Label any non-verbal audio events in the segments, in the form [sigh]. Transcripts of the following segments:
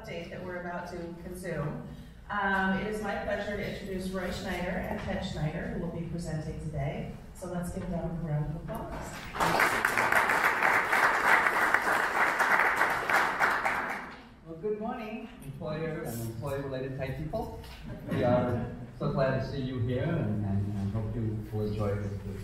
update that we're about to consume. Um, it is my pleasure to introduce Roy Schneider and Ted Schneider, who will be presenting today. So let's give them a round of applause. Well, good morning, employer and employee-related type people. We are so glad to see you here and, and, and hope you will enjoy this, this,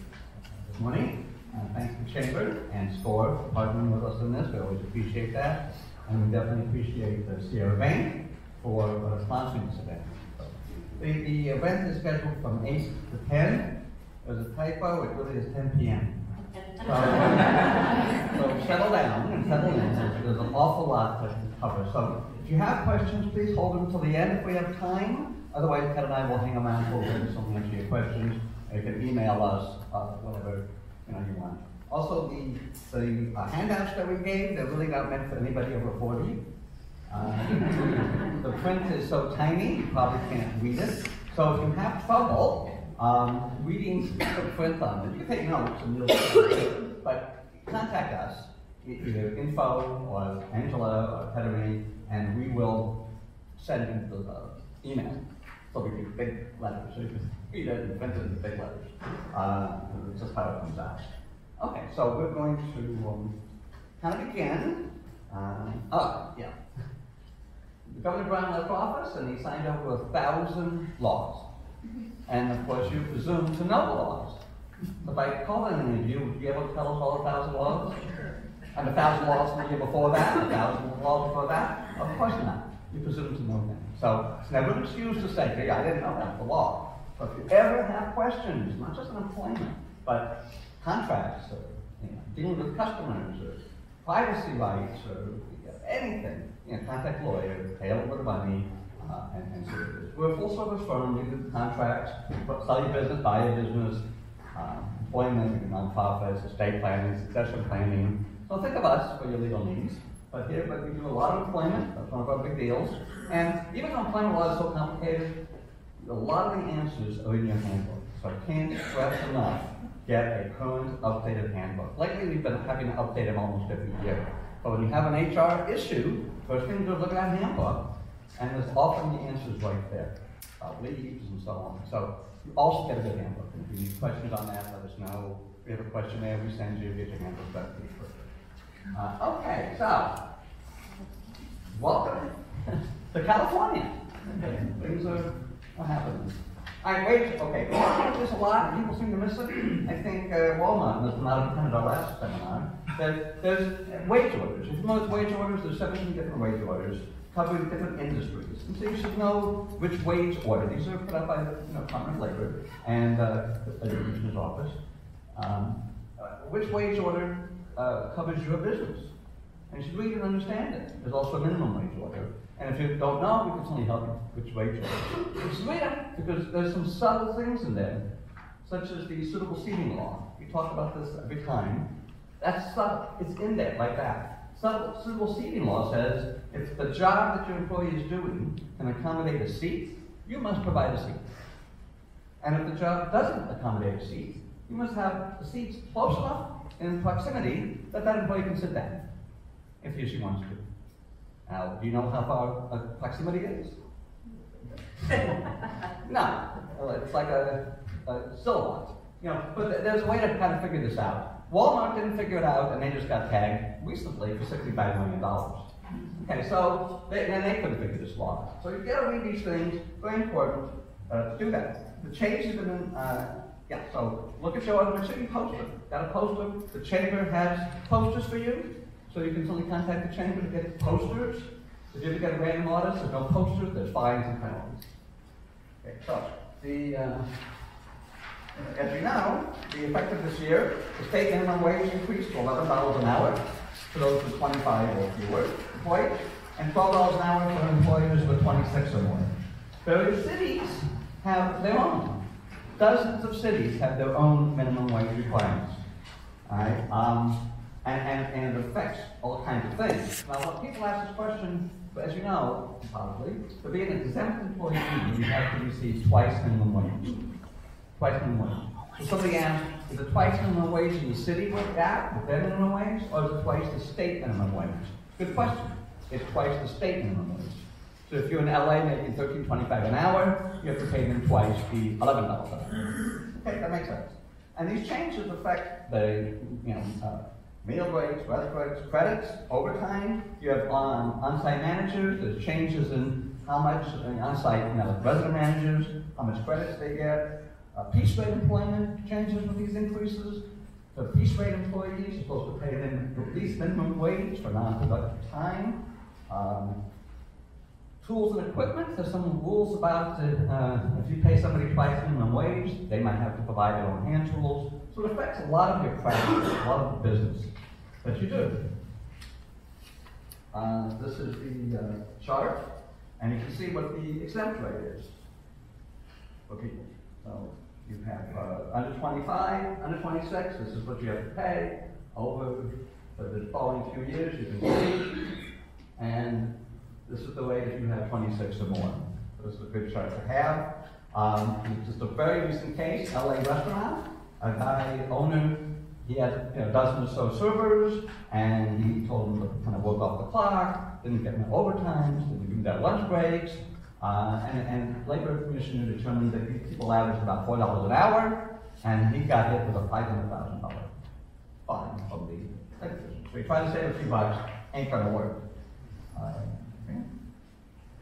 this morning. Uh, thanks to Chamber and SCORE for partnering with us in this. We always appreciate that. And we definitely appreciate the Sierra Bank for uh, sponsoring this event. The, the event is scheduled from 8 to 10. There's a typo, it really is 10 p.m. So, so settle down settle in. There's, an awful lot to cover. So if you have questions, please hold them until the end if we have time. Otherwise, Ted and I will hang around for a bit and answer your questions. You can email us, uh, whatever you know you want. Also, the, the uh, handouts that we gave, they're really not meant for anybody over 40. Uh, [laughs] the print is so tiny, you probably can't read it. So if you have trouble um, reading the print on it, you can take notes and you'll but contact us, either info or Angela or Petteri, and we will send you the uh, email. So we do big letters, so you can read it and print it in big letters. Uh, just how it comes out. Okay, so we're going to um, kind of begin. Um, oh, yeah. Governor Brown left office and he signed over a thousand laws. And of course, you presume to know the laws. If I call in any of you, would you be able to tell us all a thousand laws? And a thousand laws from the year before that, a thousand laws before that? Of course not. You presume to know them. So it's never an excuse to say, hey, I didn't know that's the law. But if you ever have questions, not just in employment, but contracts, or you know, dealing with customers, or privacy rights, or anything, you know, contact lawyer, pay a little bit of money, uh, and, and so We're a full service firm, we do contracts, sell your business, buy your business, um, employment, nonprofits, estate planning, succession planning. So think of us for your legal needs. But here, but we do a lot of employment, that's one of our big deals. And even though employment law is so complicated, a lot of the answers are in your handbook. So I can't stress enough, get a current, updated handbook. Lately, we've been having to update them almost every year. But when you have an HR issue, first thing to do is look at that handbook, and there's often the answers right there, about leaves and so on. So you also get a good handbook. And if you need questions on that, let us know. If you have a questionnaire, we send you, get your handbook back pretty quickly. Uh, okay, so, welcome [laughs] to California. Things are, what happens? I wait, okay, [coughs] this a lot, and people seem to miss it. I think uh, Walmart must not attended our last seminar. That there's wage orders. If you know wage orders, there's 17 different wage orders covering different industries. And so you should know which wage order. These are put up by the you know, Department of Labor and uh, the Commissioner's Office. Um, uh, which wage order uh, covers your business? And you should read and understand it. There's also a minimum wage order. And if you don't know, we can certainly help you which should read it because there's some subtle things in there, such as the suitable seating law. We talk about this every time. That's subtle. It's in there like that. Subtle, Suitable seating law says if the job that your employee is doing can accommodate a seat, you must provide a seat. And if the job doesn't accommodate a seat, you must have the seats close enough in proximity that that employee can sit down if he or she wants to. Now, do you know how far a proximity is? [laughs] no. It's like a, a silhouette. You know, but there's a way to kind of figure this out. Walmart didn't figure it out, and they just got tagged recently for $65 million. Okay, so they, and they couldn't figure this law. So you've gotta read these things, very important uh, to do that. The change has been, uh, yeah, so look at your order, make sure you post them. Got a poster? The chamber has posters for you, so you can certainly contact the chamber to get posters. If you ever get a random order, there's no posters, there's fines and penalties. Okay, so the, uh, as you know, the effective this year, the state minimum wage increased to $11 an hour for those with 25 or fewer employees, and $12 an hour for employers with 26 or more. Various cities have their own. Dozens of cities have their own minimum wage requirements. All right? Um, and, and, and it affects all kinds of things. Now, when people ask this question, as you know, probably, to be an exempt employee, you have to receive twice minimum wage twice minimum wage. So somebody asked, is it twice minimum wage in the city with that, with their minimum wage, or is it twice the state minimum wage? Good question. it's twice the state minimum wage. So if you're in LA making thirteen twenty-five an hour, you have to pay them twice the eleven dollars an hour. Okay, that makes sense. And these changes affect the, you know, uh, meal breaks, weather breaks, credits, overtime. You have on, on-site managers, there's changes in how much, uh, on-site, you know, resident managers, how much credits they get. Uh, piece rate employment changes with these increases. The piece rate employees are supposed to pay them at least minimum wage for non-productive time. Um, Tools and equipment, there's some rules about, uh, if you pay somebody twice minimum wage, they might have to provide their own hand tools. So it affects a lot of your practice, a lot of the business that you do. Uh, this is the uh, chart, and you can see what the exempt rate is for people. So you have uh, under 25, under 26, this is what you have to pay. Over the following few years, you can see. And this is the way that you have 26 or more. This is a good chart to have. Um, just a very recent case, LA restaurant. A guy, owner, he had you know, a dozen or so servers, and he told them to kind of work off the clock, didn't get no overtimes, didn't give them lunch breaks, uh, and, and labor commissioner determined that people averaged about four dollars an hour, and he got hit with a five hundred thousand dollar fine from the labor. So he tried to save a few bucks, ain't gonna work. Uh,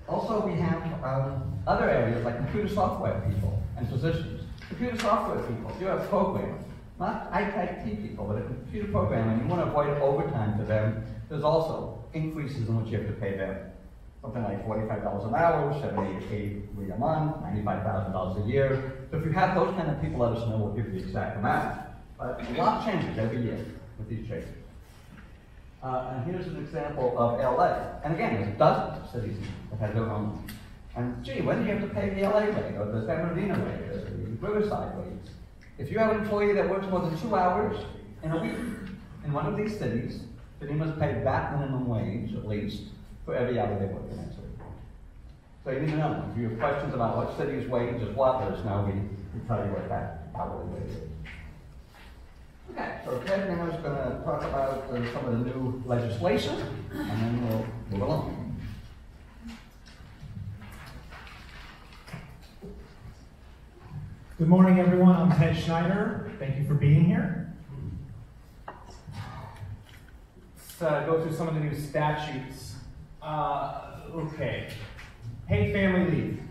also, we have um, other areas like computer software people and physicians. Computer software people, you're a programmer, not IT people, but a computer programmer, and you want to avoid overtime for them, there's also increases in what you have to pay them. Something like $45 an hour, 78 a month, $95,000 a year. So if you have those kind of people, let us know, we'll give you the exact amount. But a lot changes every year with these changes. Uh, and here's an example of LA. And again, there's dozens of cities that have their own. And gee, when do you have to pay the LA rate, or the San Bernardino rate, or the Riverside rates? If you have an employee that works more than two hours in a week in one of these cities, then you must pay that minimum wage at least for every hour they work in that city. So you need to know. If you have questions about what city's wage is what, let us know. We can tell you what that hourly wage is. Okay, so Ted now is going to talk about uh, some of the new legislation, and then we'll move along. Good morning, everyone. I'm Ted Schneider. Thank you for being here. Let's uh, go through some of the new statutes. Uh, okay, paid family leave.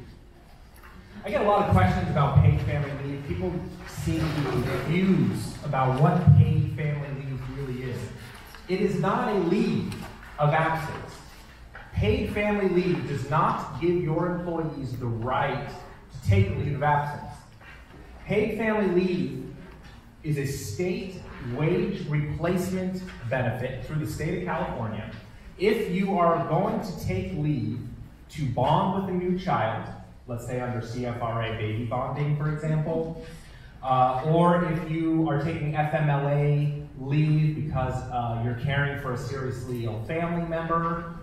I get a lot of questions about paid family leave. People seem to be confused about what paid family leave really is. It is not a leave of absence. Paid family leave does not give your employees the right to take a leave of absence. Paid family leave is a state wage replacement benefit through the state of California. If you are going to take leave to bond with a new child, let's say under CFRA baby bonding, for example, uh, or if you are taking FMLA leave because uh, you're caring for a seriously ill family member,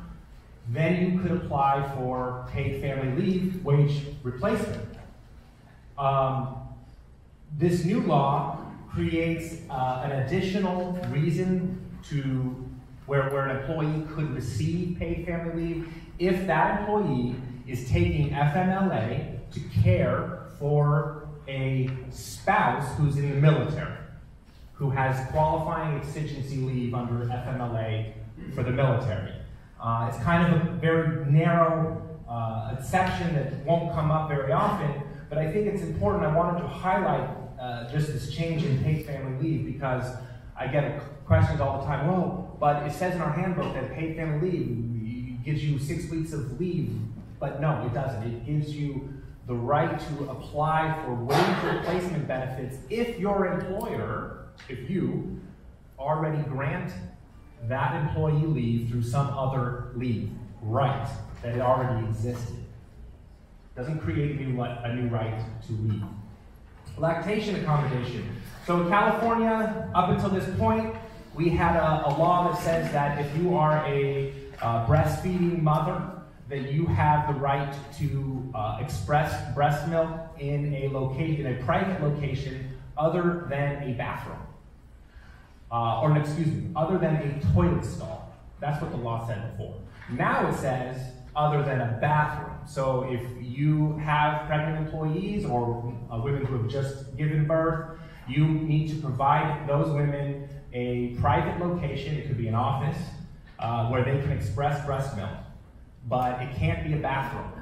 then you could apply for paid family leave wage replacement. Um, this new law creates uh, an additional reason to where, where an employee could receive paid family leave if that employee is taking FMLA to care for a spouse who's in the military, who has qualifying exigency leave under FMLA for the military. Uh, it's kind of a very narrow uh, exception that won't come up very often, but I think it's important. I wanted to highlight uh, just this change in paid family leave because I get questions all the time. Well, but it says in our handbook that paid family leave gives you six weeks of leave but no, it doesn't. It gives you the right to apply for wage replacement benefits if your employer, if you, already grant that employee leave through some other leave right that already existed. Doesn't create a new, a new right to leave. Lactation accommodation. So in California, up until this point, we had a, a law that says that if you are a uh, breastfeeding mother that you have the right to uh, express breast milk in a location, in a private location, other than a bathroom, uh, or excuse me, other than a toilet stall. That's what the law said before. Now it says other than a bathroom. So if you have pregnant employees or uh, women who have just given birth, you need to provide those women a private location. It could be an office uh, where they can express breast milk, but it can't be a bathroom.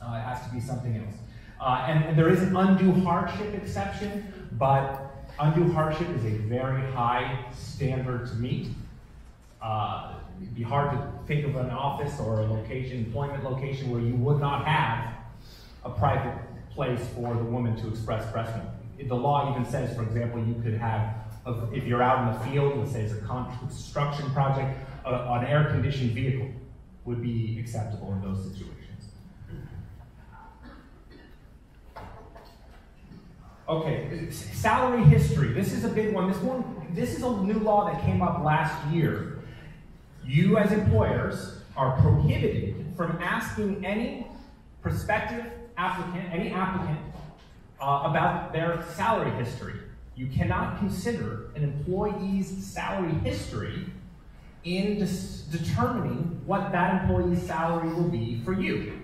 Uh, it has to be something else. Uh, and, and there is an undue hardship exception, but undue hardship is a very high standard to meet. Uh, it'd be hard to think of an office or a location, employment location, where you would not have a private place for the woman to express breast milk. The law even says, for example, you could have, if you're out in the field, let's say it's a construction project, an air-conditioned vehicle would be acceptable in those situations. Okay, salary history. This is a big one. This one, this is a new law that came up last year. You as employers are prohibited from asking any prospective applicant, any applicant, uh, about their salary history. You cannot consider an employee's salary history in determining what that employee's salary will be for you.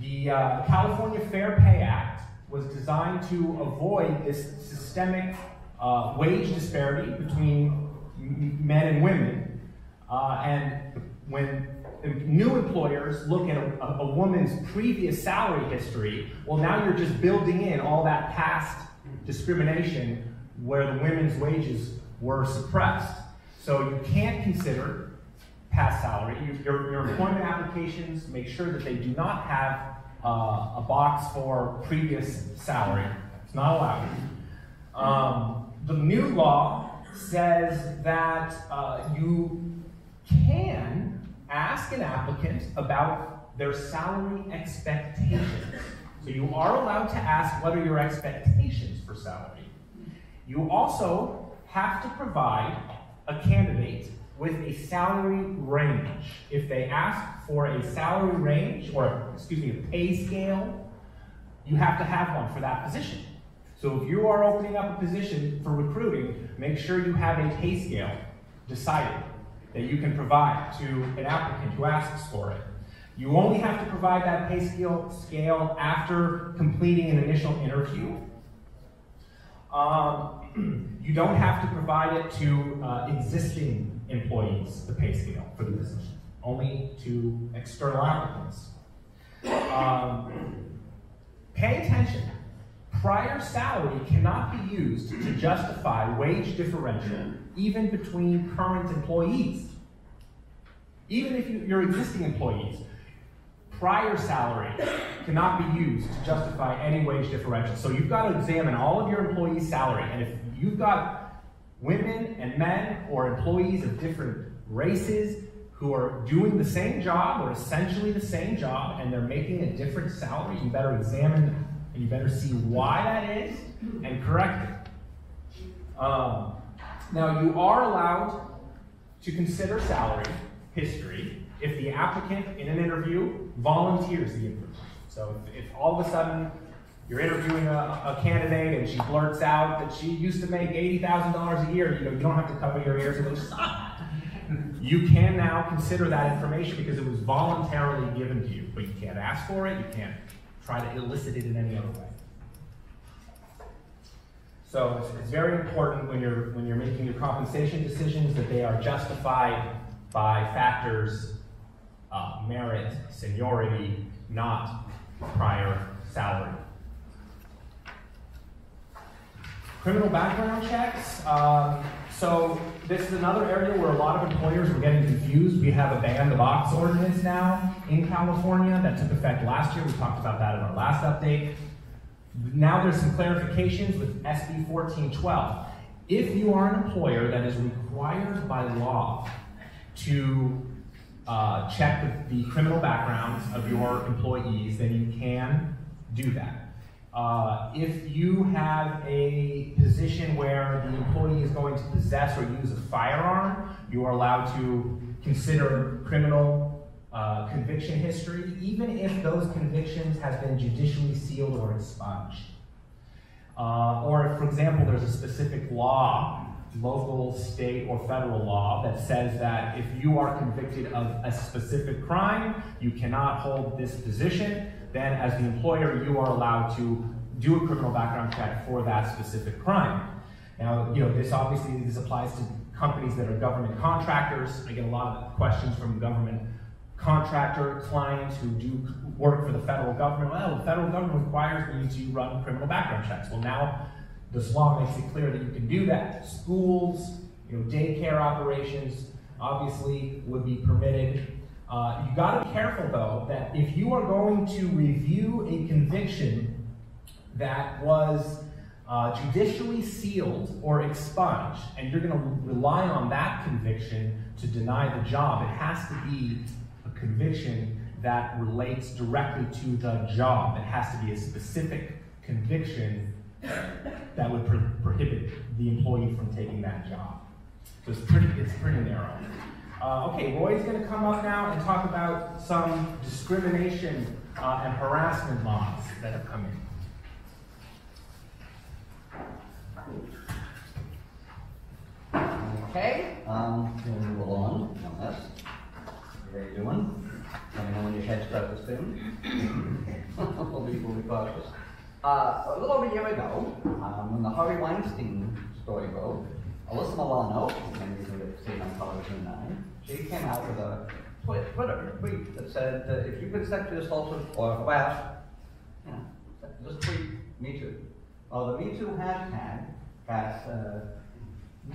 The uh, California Fair Pay Act was designed to avoid this systemic uh, wage disparity between men and women. Uh, and when new employers look at a, a, woman's previous salary history, well, now you're just building in all that past discrimination where the women's wages were suppressed. So you can't consider past salary. Your, your employment applications make sure that they do not have uh, a box for previous salary. It's not allowed. Um, the new law says that uh, you can ask an applicant about their salary expectations. So you are allowed to ask what are your expectations for salary. You also have to provide a candidate with a salary range. If they ask for a salary range, or excuse me, a pay scale, you have to have one for that position. So if you are opening up a position for recruiting, make sure you have a pay scale decided that you can provide to an applicant who asks for it. You only have to provide that pay scale, scale after completing an initial interview. Um, [clears throat] you don't have to provide it to uh, existing employees, the pay scale for the position, only to external applicants. Um, pay attention. Prior salary cannot be used to justify wage differential even between current employees. Even if you, you're existing employees, prior salary cannot be used to justify any wage differential. So you've got to examine all of your employees' salary, and if you've got women and men or employees of different races who are doing the same job or essentially the same job and they're making a different salary, you better examine and you better see why that is and correct it. Um, now, you are allowed to consider salary history if the applicant in an interview volunteers the information. So if, if all of a sudden you're interviewing a, a, candidate and she blurts out that she used to make $80,000 a year, you know, you don't have to cover your ears and go, [laughs] stop. You can now consider that information because it was voluntarily given to you, but you can't ask for it, you can't try to elicit it in any other way. So it's, it's very important when you're, when you're making your compensation decisions that they are justified by factors, uh, merit, seniority, not prior salary. Criminal background checks. Um, so this is another area where a lot of employers were getting confused. We have a ban the box ordinance now in California that took effect last year. We talked about that in our last update. Now there's some clarifications with SB 1412. If you are an employer that is required by law to uh, check the, the criminal backgrounds of your employees, then you can do that. Uh, if you have a position where the employee is going to possess or use a firearm, you are allowed to consider criminal uh, conviction history, even if those convictions have been judicially sealed or expunged. Uh, or if, for example, there's a specific law local, state, or federal law that says that if you are convicted of a specific crime, you cannot hold this position, then as the employer, you are allowed to do a criminal background check for that specific crime. Now, you know, this obviously, this applies to companies that are government contractors. I get a lot of questions from government contractor clients who do work for the federal government. Well, the federal government requires me to run criminal background checks. Well, now this law makes it clear that you can do that. Schools, you know, daycare operations, obviously would be permitted. Uh, you got to be careful though that if you are going to review a conviction that was uh, judicially sealed or expunged, and you're going to rely on that conviction to deny the job, it has to be conviction that relates directly to the job. It has to be a specific conviction that would pro prohibit the employee from taking that job. So it's pretty, it's pretty narrow. Uh, okay, Roy's going to come up now and talk about some discrimination uh, and harassment laws that have come in. Okay, um, we'll move along on this. You doing? Know when your head starts to spin. [laughs] we'll be, be cautious. Uh, a little over a year ago, um, when the Harvey Weinstein story broke, Alyssa Milano, and you can see it on television now, she came out with a twi- Twitter tweet that said that if you've been sexually assaulted or harassed, you know, just tweet Me Too. Well, the Me Too hashtag got uh,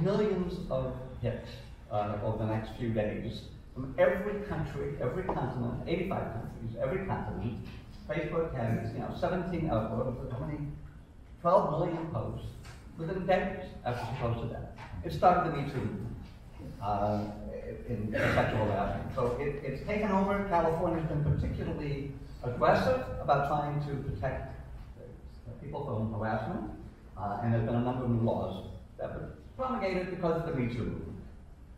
millions of hits uh, over the next few days from every country, every continent, 85 countries, every continent. Facebook has, you know, 17, uh, how many? 12 million posts within days after she posted that. It started the Me Too uh, in, in sexual harassment. So it, it's taken over. California's been particularly aggressive about trying to protect people from harassment, uh, and there's been a number of new laws that were promulgated because of the Me Too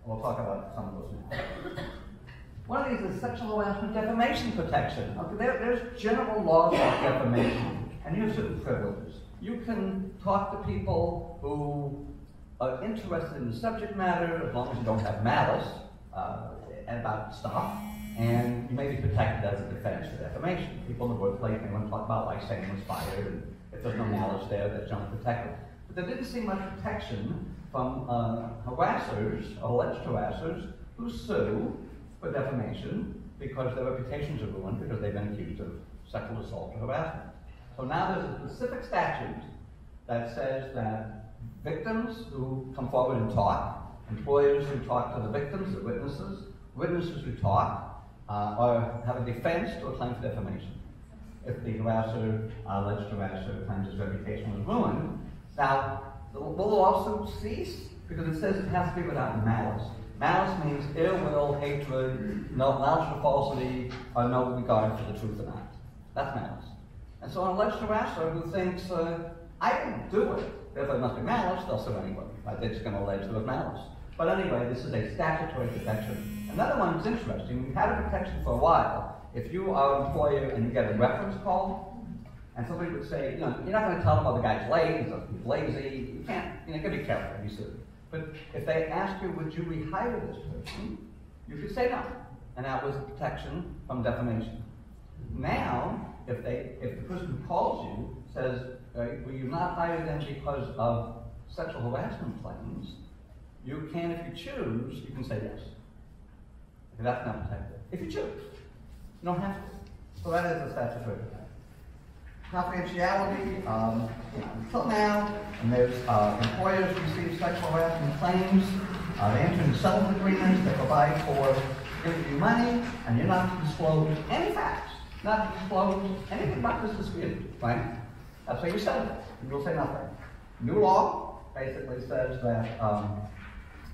We'll talk about some of those. [coughs] One of these is sexual harassment defamation protection. Okay, there, there's general laws about defamation, and you have certain privileges. You can talk to people who are interested in the subject matter as long as you don't have malice uh, about stuff, and you may be protected as a defense for defamation. People in the workplace may want to talk about why Satan was fired, and if there's no malice there, that's unprotected. But there didn't seem much protection from uh, harassers, alleged harassers, who sue for defamation because their reputations are ruined because they've been accused of sexual assault or harassment. So now there's a specific statute that says that victims who come forward and talk, employers who talk to the victims, the witnesses, witnesses who talk, uh, or have a defense to a claim for defamation. If the harasser, uh, alleged harasser, claims his reputation was ruined, now the lawsuit cease? Because it says it has to be without malice. Malice means ill will, hatred, no knowledge of falsity, or no regard for the truth or not. That's malice. And so an alleged harasser who thinks, uh, I didn't do it, therefore there must be malice, they'll sue anybody. Right? They're just going to allege there was malice. But anyway, this is a statutory protection. Another one is interesting. We've had a protection for a while. If you are an employer and you get a reference call, and somebody would say, you know, you're not going to tell them, oh, the guy's late, he's lazy. You can't, you know, you to be careful you sue. But if they ask you, would you rehire this person, you could say no. And that was protection from defamation. Now, if they, if the person who calls you says, uh, will you not hire them because of sexual harassment claims, you can, if you choose, you can say yes. Okay, that's not protected. If you choose. You don't have to. So that is a statutory. Confidentiality, um, until now, and there's uh, employers receive sexual harassment claims, uh, they enter into settlement agreements that provide for giving you money, and you're not to disclose any facts, not to disclose anything about this dispute, right? That's why you settle it. You'll say nothing. New law basically says that um,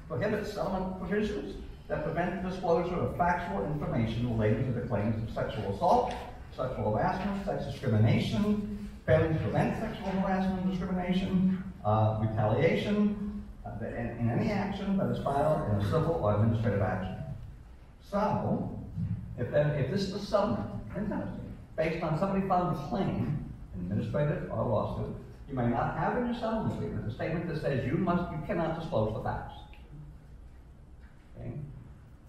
prohibits settlement provisions that prevent disclosure of factual information relating to the claims of sexual assault, sexual harassment, sex discrimination, failing to prevent sexual harassment and discrimination, uh, retaliation, uh, in, in any action that is filed in a civil or administrative action. So, if, if this is a settlement, based on somebody filed a claim, administrative or lawsuit, You may not have in your settlement agreement a statement that says you must, you cannot disclose the facts. Okay?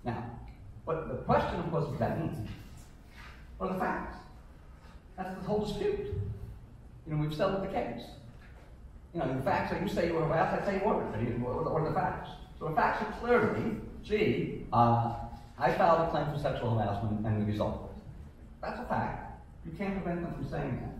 Now, but the question, of course, is that means. What are the facts? That's the whole dispute. You know, we've settled the case. You know, the facts are you say were harassed, I say you weren't. And you- What are the facts? So the facts are clearly, gee, uh, I filed a claim for sexual harassment and we resolved it. That's a fact. You can't prevent them from saying that.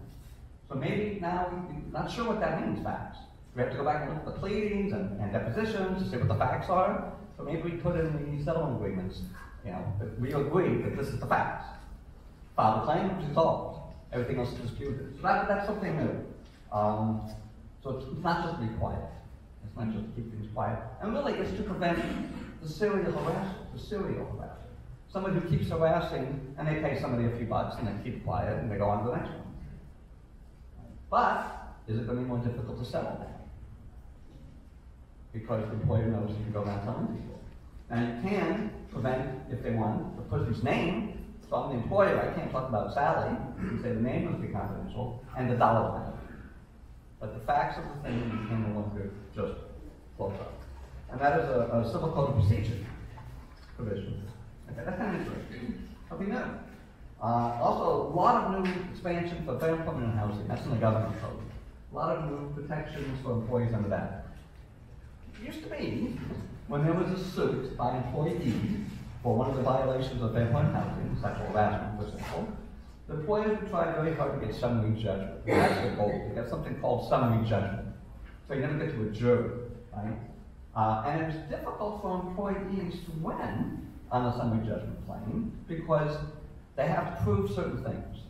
So maybe now, we're not sure what that means, facts. We have to go back and look at the pleadings and, and depositions to see what the facts are. So maybe we put in the settlement agreements, you know, that we agree that this is the facts. File the claim, it's resolved. Everything else is disputed. So that, that's something new. Um, so it's it's not just to be quiet. It's not just to keep things quiet. And really, it's to prevent the serial harasser, the serial harasser. Somebody who keeps harassing, and they pay somebody a few bucks, and they keep quiet, and they go on to the next one. But, is it going to be more difficult to settle that? Because the employer knows you can go around telling people. Now, you can prevent, if they want, the person's name. So I'm the employer, I can't talk about Sally, and say the name must be confidential, and the dollar amount. But the facts of the thing you can no longer just close up. And that is a, a civil code of procedure provision. Okay, that's kind of interesting. Something new. Uh, also, a lot of new expansion for Fair Employment and Housing. That's in the government code. A lot of new protections for employees under that. It used to be, when there was a suit by an employee for one of the violations of Fair Employment and Housing, sexual harassment, for example, the employers would try very hard to get summary judgment. That's the goal, to get something called summary judgment. So you never get to a jury, right? Uh, and it was difficult for employees to win on a summary judgment claim because they have to prove certain things.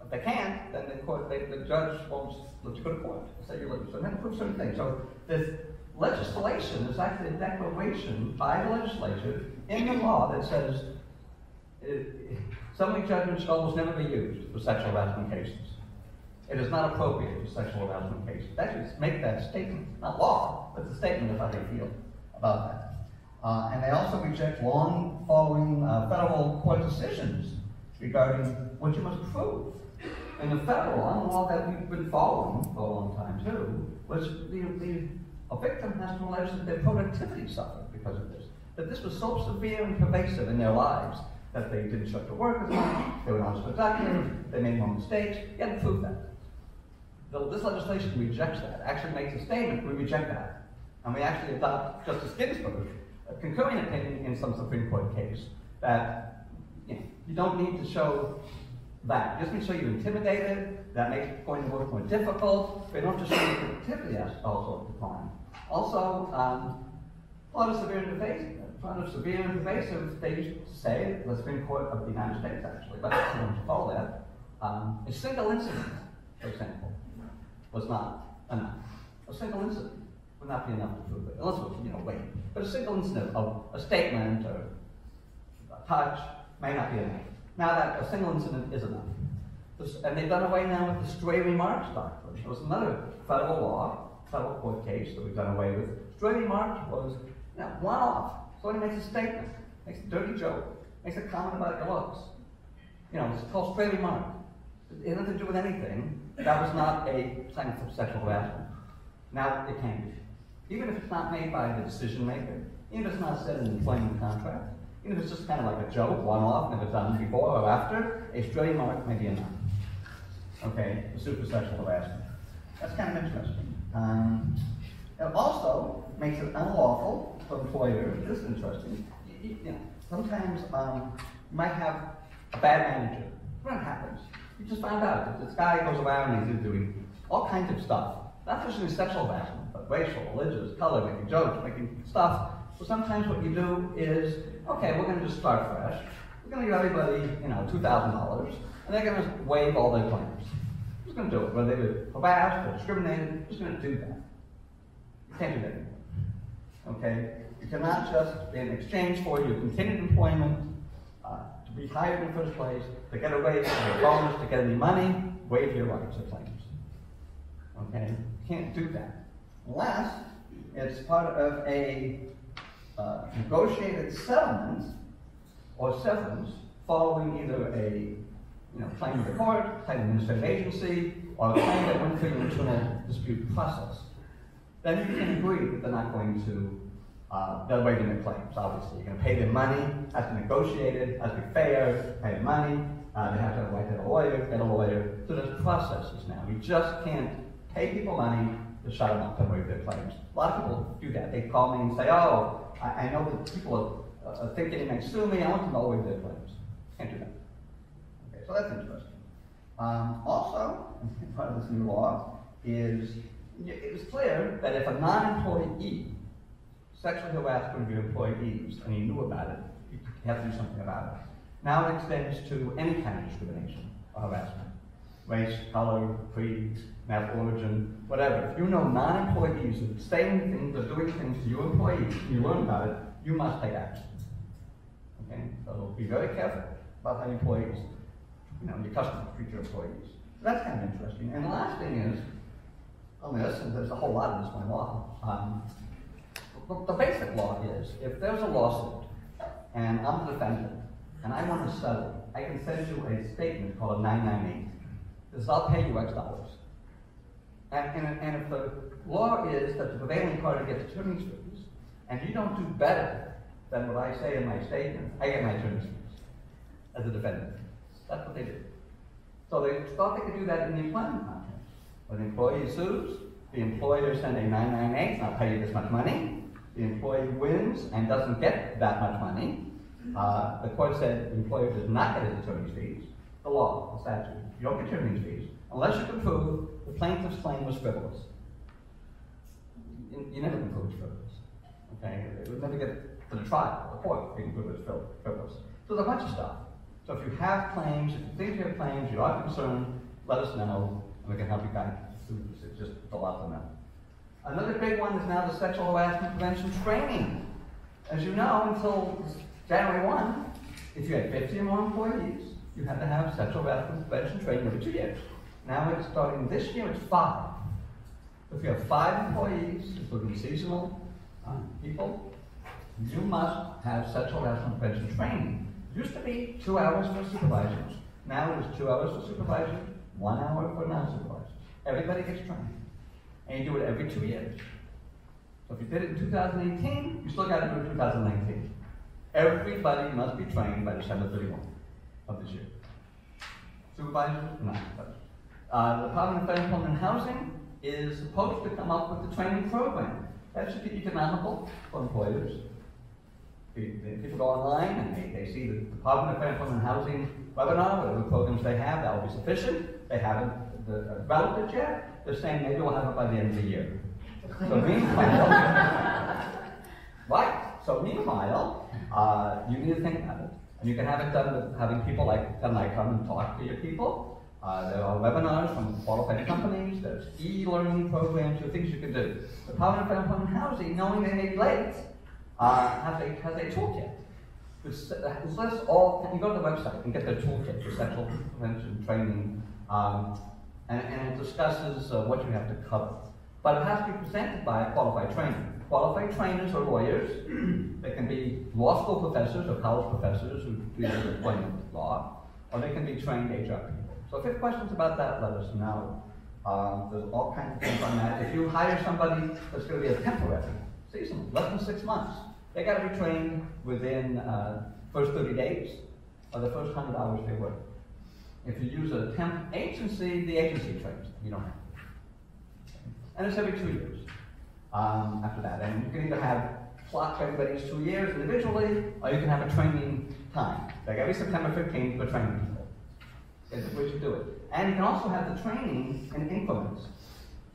If they can't, then the court, they, the judge won't let you go to court. Say you're. So they have to prove certain things. So this legislation is actually a declaration by the legislature in the law that says it, summary judgment should almost never be used for sexual harassment cases. It is not appropriate for sexual harassment cases. They actually make that statement, not law, but the statement of how they feel about that. Uh, and they also reject long following uh, federal court decisions regarding what you must prove. And the federal law, law that we've been following for a long time too, was the, the a victim has to allege that their productivity suffered because of this. That this was so severe and pervasive in their lives that they didn't show up to work as much, they were not as productive, they made more mistakes. You had to prove that. The, this legislation rejects that, actually makes a statement, we reject that. And we actually adopt Justice Ginsburg, a concurring opinion in some Supreme Court case, that you, know, you don't need to show that. Just to show you're intimidated, that makes going to work more difficult, but you don't just show productivity has also declined. Also, um, a lot of severe and lot of severe and pervasive, they to say, the Supreme Court of the United States actually, but I don't follow that, um, a single incident, for example, was not enough. A single incident would not be enough to prove it, unless it was, you know, wait. But a single incident of a statement or a touch may not be enough. Now that a single incident is enough. And they've done away now with the stray remarks doctrine. It was another federal law, federal court case that we've done away with. Stray remarks was, you know, one off. Somebody makes a statement, makes a dirty joke, makes a comment about your looks. You know, it's called stray remark. It had nothing to do with anything. That was not a sign of sexual harassment. Now it can be. Even if it's not made by the decision maker, even if it's not said in the employment contract, even if it's just kind of like a joke, one off, never done before or after, a stray remark may be enough. Okay, for super sexual harassment. That's kind of interesting. Um, it also makes it unlawful for employers, this is interesting, you, know, sometimes, um, you might have a bad manager. What happens? You just find out that this guy goes around and he's doing all kinds of stuff. Not just in sexual harassment, but racial, religious, color, making jokes, making stuff. So sometimes what you do is, okay, we're gonna just start fresh. We're gonna give everybody, you know, two thousand dollars, and they're gonna waive all their claims. Who's gonna do it? Whether they were harassed or discriminated, who's gonna do that? You can't do that anymore. Okay? You cannot just, in exchange for your continued employment, uh, to be hired in the first place, to get a raise, to get a bonus, to get any money, waive your rights or claims. Okay? You can't do that. Unless it's part of a uh, negotiated settlement or severance following either a you know, claim to the court, claim of administrative agency, or a claim that went through your internal dispute process, then you can agree that they're not going to, uh, they're waiving their claims, obviously. You're gonna pay them money, has to be negotiated, has to be fair, pay them money, uh, they have to have a right to a lawyer, get a lawyer. So there's processes now. You just can't pay people money to shut them up and waive their claims. A lot of people do that. They call me and say, oh, I, I know that people are, are thinking they may sue me, I want them to waive their claims. Can't do that. Okay, so that's interesting. Um, also, [laughs] part of this new law is it was clear that if a non-employee sexually harassed one of your employees and he knew about it, you had to do something about it. Now it extends to any kind of discrimination or harassment. Race, color, creed, national origin, whatever. If you know non-employees are saying things or doing things to your employees, and you learn about it, you must take action. Okay? So be very careful about how employees, you know, your customers treat your employees. So that's kind of interesting. And the last thing is, on this, and there's a whole lot of this in law, um, the, the basic law is, if there's a lawsuit, and I'm the defendant, and I want to settle, I can send you a statement called a 998. This is I'll pay you X dollars. And, and, and if the law is that the prevailing party gets attorney's fees, and you don't do better than what I say in my statement, I get my attorney's fees as a defendant. That's what they do. So they thought they could do that in the employment. When the employee sues, the employer sends a 998, and I'll pay you this much money. The employee wins and doesn't get that much money. Uh, the court said the employer does not get his attorney's fees. The law, the statute. You don't get attorney's fees unless you can prove the plaintiff's claim was frivolous. You, you never can prove it's frivolous. Okay? It would never get to the trial, the court, if you can prove it's frivolous. So there's a bunch of stuff. So if you have claims, if you think you have claims, you are concerned, let us know, we can help you guide this. It's just a lot to know. Another big one is now the sexual harassment prevention training. As you know, until January 1, if you had 50 or more employees, you had to have sexual harassment prevention training every two years. Now it's starting this year, it's five. If you have five employees, including seasonal uh, people, you must have sexual harassment prevention training. It used to be two hours for supervisors. Now it is two hours for supervisors, one hour for non-supervisors. Everybody gets trained. And you do it every two years. So if you did it in 2018, you still got to do it in 2019. Everybody must be trained by December 31 of this year. Supervisors. Uh, the Department of Employment and Housing is supposed to come up with a training program. That should be economical for employers. People go online and they, they see the Department of Employment and Housing webinar, whatever programs they have, that will be sufficient. They haven't developed it yet. They're saying maybe we'll have it by the end of the year. So [laughs] meanwhile, [laughs] right, so meanwhile, uh, you need to think about it. And you can have it done with having people like Ted and I come and talk to your people. Uh, there are webinars from qualified companies, there's e-learning programs, there are things you can do. The Department of and Housing, knowing they may be late, uh, has, a, has a toolkit. This lists all, you go to the website and get their toolkit for sexual prevention training, um, and, and, it discusses uh, what you have to cover. But it has to be presented by a qualified trainer. Qualified trainers are lawyers. [clears throat] they can be law school professors or college professors who with employment law, or they can be trained HR people. So if you have questions about that, let us know. Um, there's all kinds of things on that. If you hire somebody that's going to be a temporary, season, less than six months, they got to be trained within uh, first 30 days or the first 100 hours they work. If you use a temp agency, the agency trains. You don't have. And it's every two years um, after that. And you can either have slots for everybody's two years individually, or you can have a training time. Like every September 15th, we're training people. It's the way do it. And you can also have the training in increments.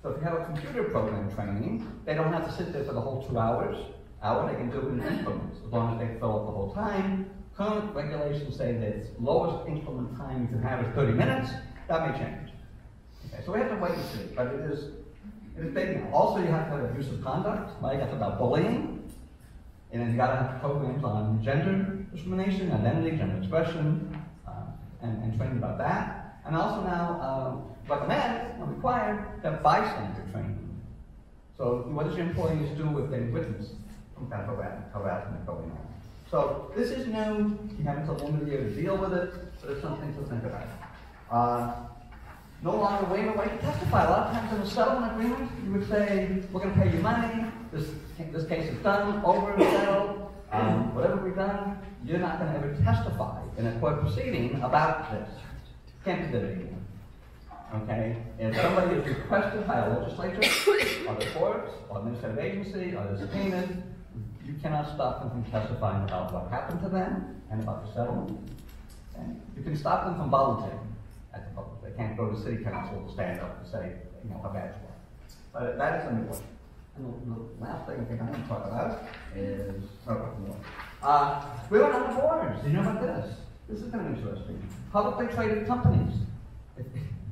So if you have a computer program training, they don't have to sit there for the whole two hours. Hour, they can do it in increments, as long as they fill up the whole time. Current regulations say that lowest increment time you can have is 30 minutes. That may change. Okay, so we have to wait and see, but it is it is big now. Also, you have to have abusive conduct, like that's about bullying. And then you gotta have programs on gender discrimination, identity, gender expression, uh, and, and training about that. And also now, uh, recommend and require that bystander training. So what does your employees do if they witness some kind of harassment going on? So this is new. You have until the to deal with it, but it's something to think about. Uh, no longer waive a right to testify. A lot of times in a settlement agreement, you would say, we're going to pay you money, this, this case is done, over settled, um, whatever we've done, you're not going to ever testify in a court proceeding about this. Can't do that anymore. Okay? If somebody is requested by a legislature, or the courts, or administrative agency, or the subpoenaed, you cannot stop them from testifying about what happened to them and about the settlement. You can stop them from volunteering at the public. They can't go to city council to stand up and say, you know, how bad are. But that is a new one. And the, the last thing I think I'm going to talk about is, no. Uh, women on the boards. You know about this? This is of interesting. Publicly traded companies. If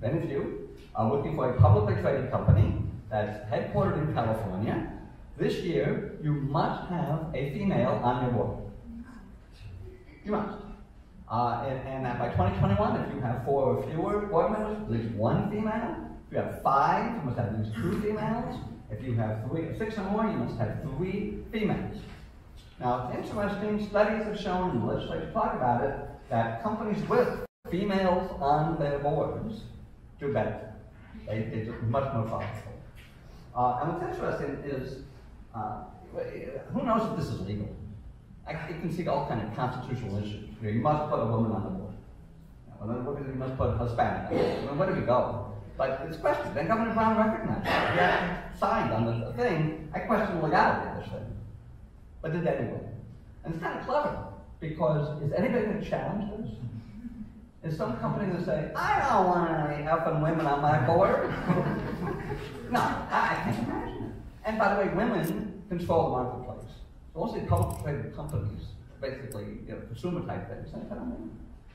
any of you are looking for a publicly traded company that's headquartered in California, this year you must have a female on your board. You must. Uh, and, and by 2021, if you have four or fewer board members, at least one female. If you have five, you must have at least two females. If you have three, six or more, you must have three females. Now, it's interesting, studies have shown, and the legislature talk about it, that companies with females on their boards do better. They, they do much more profitable. Uh, and what's interesting is, uh, who knows if this is legal? I, you can see all kind of constitutional issues. You, know, you must put a woman on the board. You, must put a Hispanic. I mean, where do we go? But it's questioned. Then Governor Brown recognized it. He actually signed on the thing. I question the legality of this thing. But did anyway. And it's kind of clever because is anybody going to challenge this? Is some company going to say, I don't want any effing women on my board? [laughs] no, I, I can't imagine. And by the way, women control the marketplace. So mostly public traded companies, basically you know, consumer type things.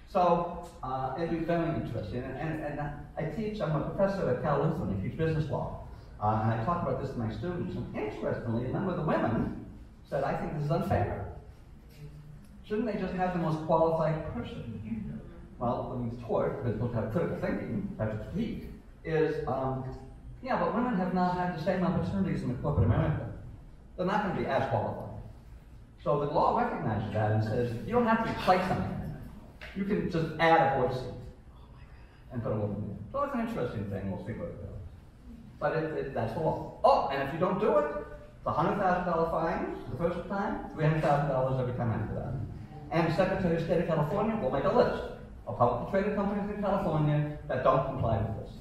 So uh, it'd be very interesting. And, and, and, I teach, I'm a professor at Cal Lutheran, I teach business law. Uh, and I talk about this to my students. And interestingly, a number of the women said, I think this is unfair. Shouldn't they just have the most qualified person? Well, what he's taught, because to have critical thinking, have to critique, is, um, yeah, but women have not had the same opportunities in the corporate America. They're not going to be as qualified. So the law recognizes that and says, you don't have to replace something. You can just add a seat and put a woman in. So that's an interesting thing. We'll see where it goes. But it, it, that's the law. Oh, and if you don't do it, it's a $100,000 fine the first time, $300,000 every time after that. And the Secretary of State of California will make a list of publicly traded companies in California that don't comply with this.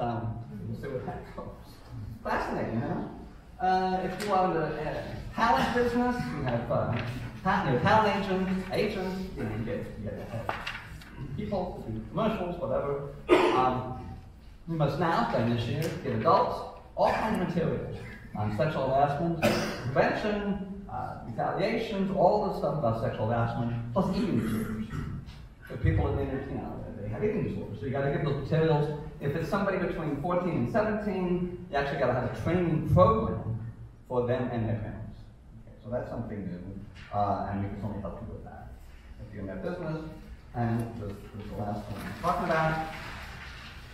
We'll see that goes. Fascinating, huh? Uh, if you in the uh, talent business, you have uh, talent, you talent you, know, you get, you get uh, people, do commercials, whatever. Um, we must now, starting this year, get adults all kinds of materials on sexual harassment, prevention, uh, retaliations, all the stuff about sexual harassment, plus eating disorders. So people in, you know, they have eating disorders. So you got to give those materials. If it's somebody between 14 and 17, you actually got to have a training program for them and their parents. Okay, so that's something new, uh, and we can only help you with that. If you're in that business, and this, is the last one I'm talking about.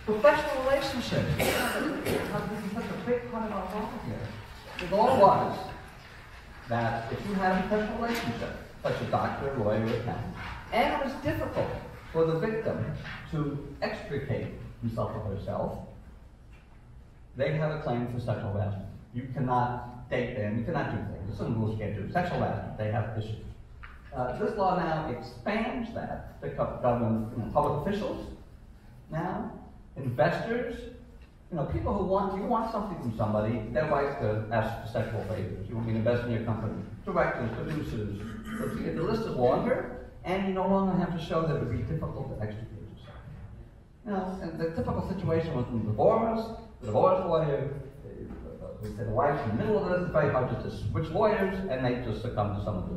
Professional relationships. this is such a big part of our law here. The law was that if you had a professional relationship, such as doctor, lawyer, accountant, and it was difficult for the victim to extricate himself or herself, they have a claim for sexual harassment. You cannot date them, you cannot do things. There's some rules you can't do. Sexual harassment, they have issues. Uh, this law now expands that to govern you know, public officials now, investors, you know, people who want, you want something from somebody, they're right to ask for sexual favors. You want me to invest in your company. Directors, producers. The list is longer, and you no longer have to show that it would be difficult to extricate and the typical situation with the divorce, the divorce lawyer, uh, we say the wife's in the middle of this, it's very hard just to switch lawyers, and they just succumb to some of the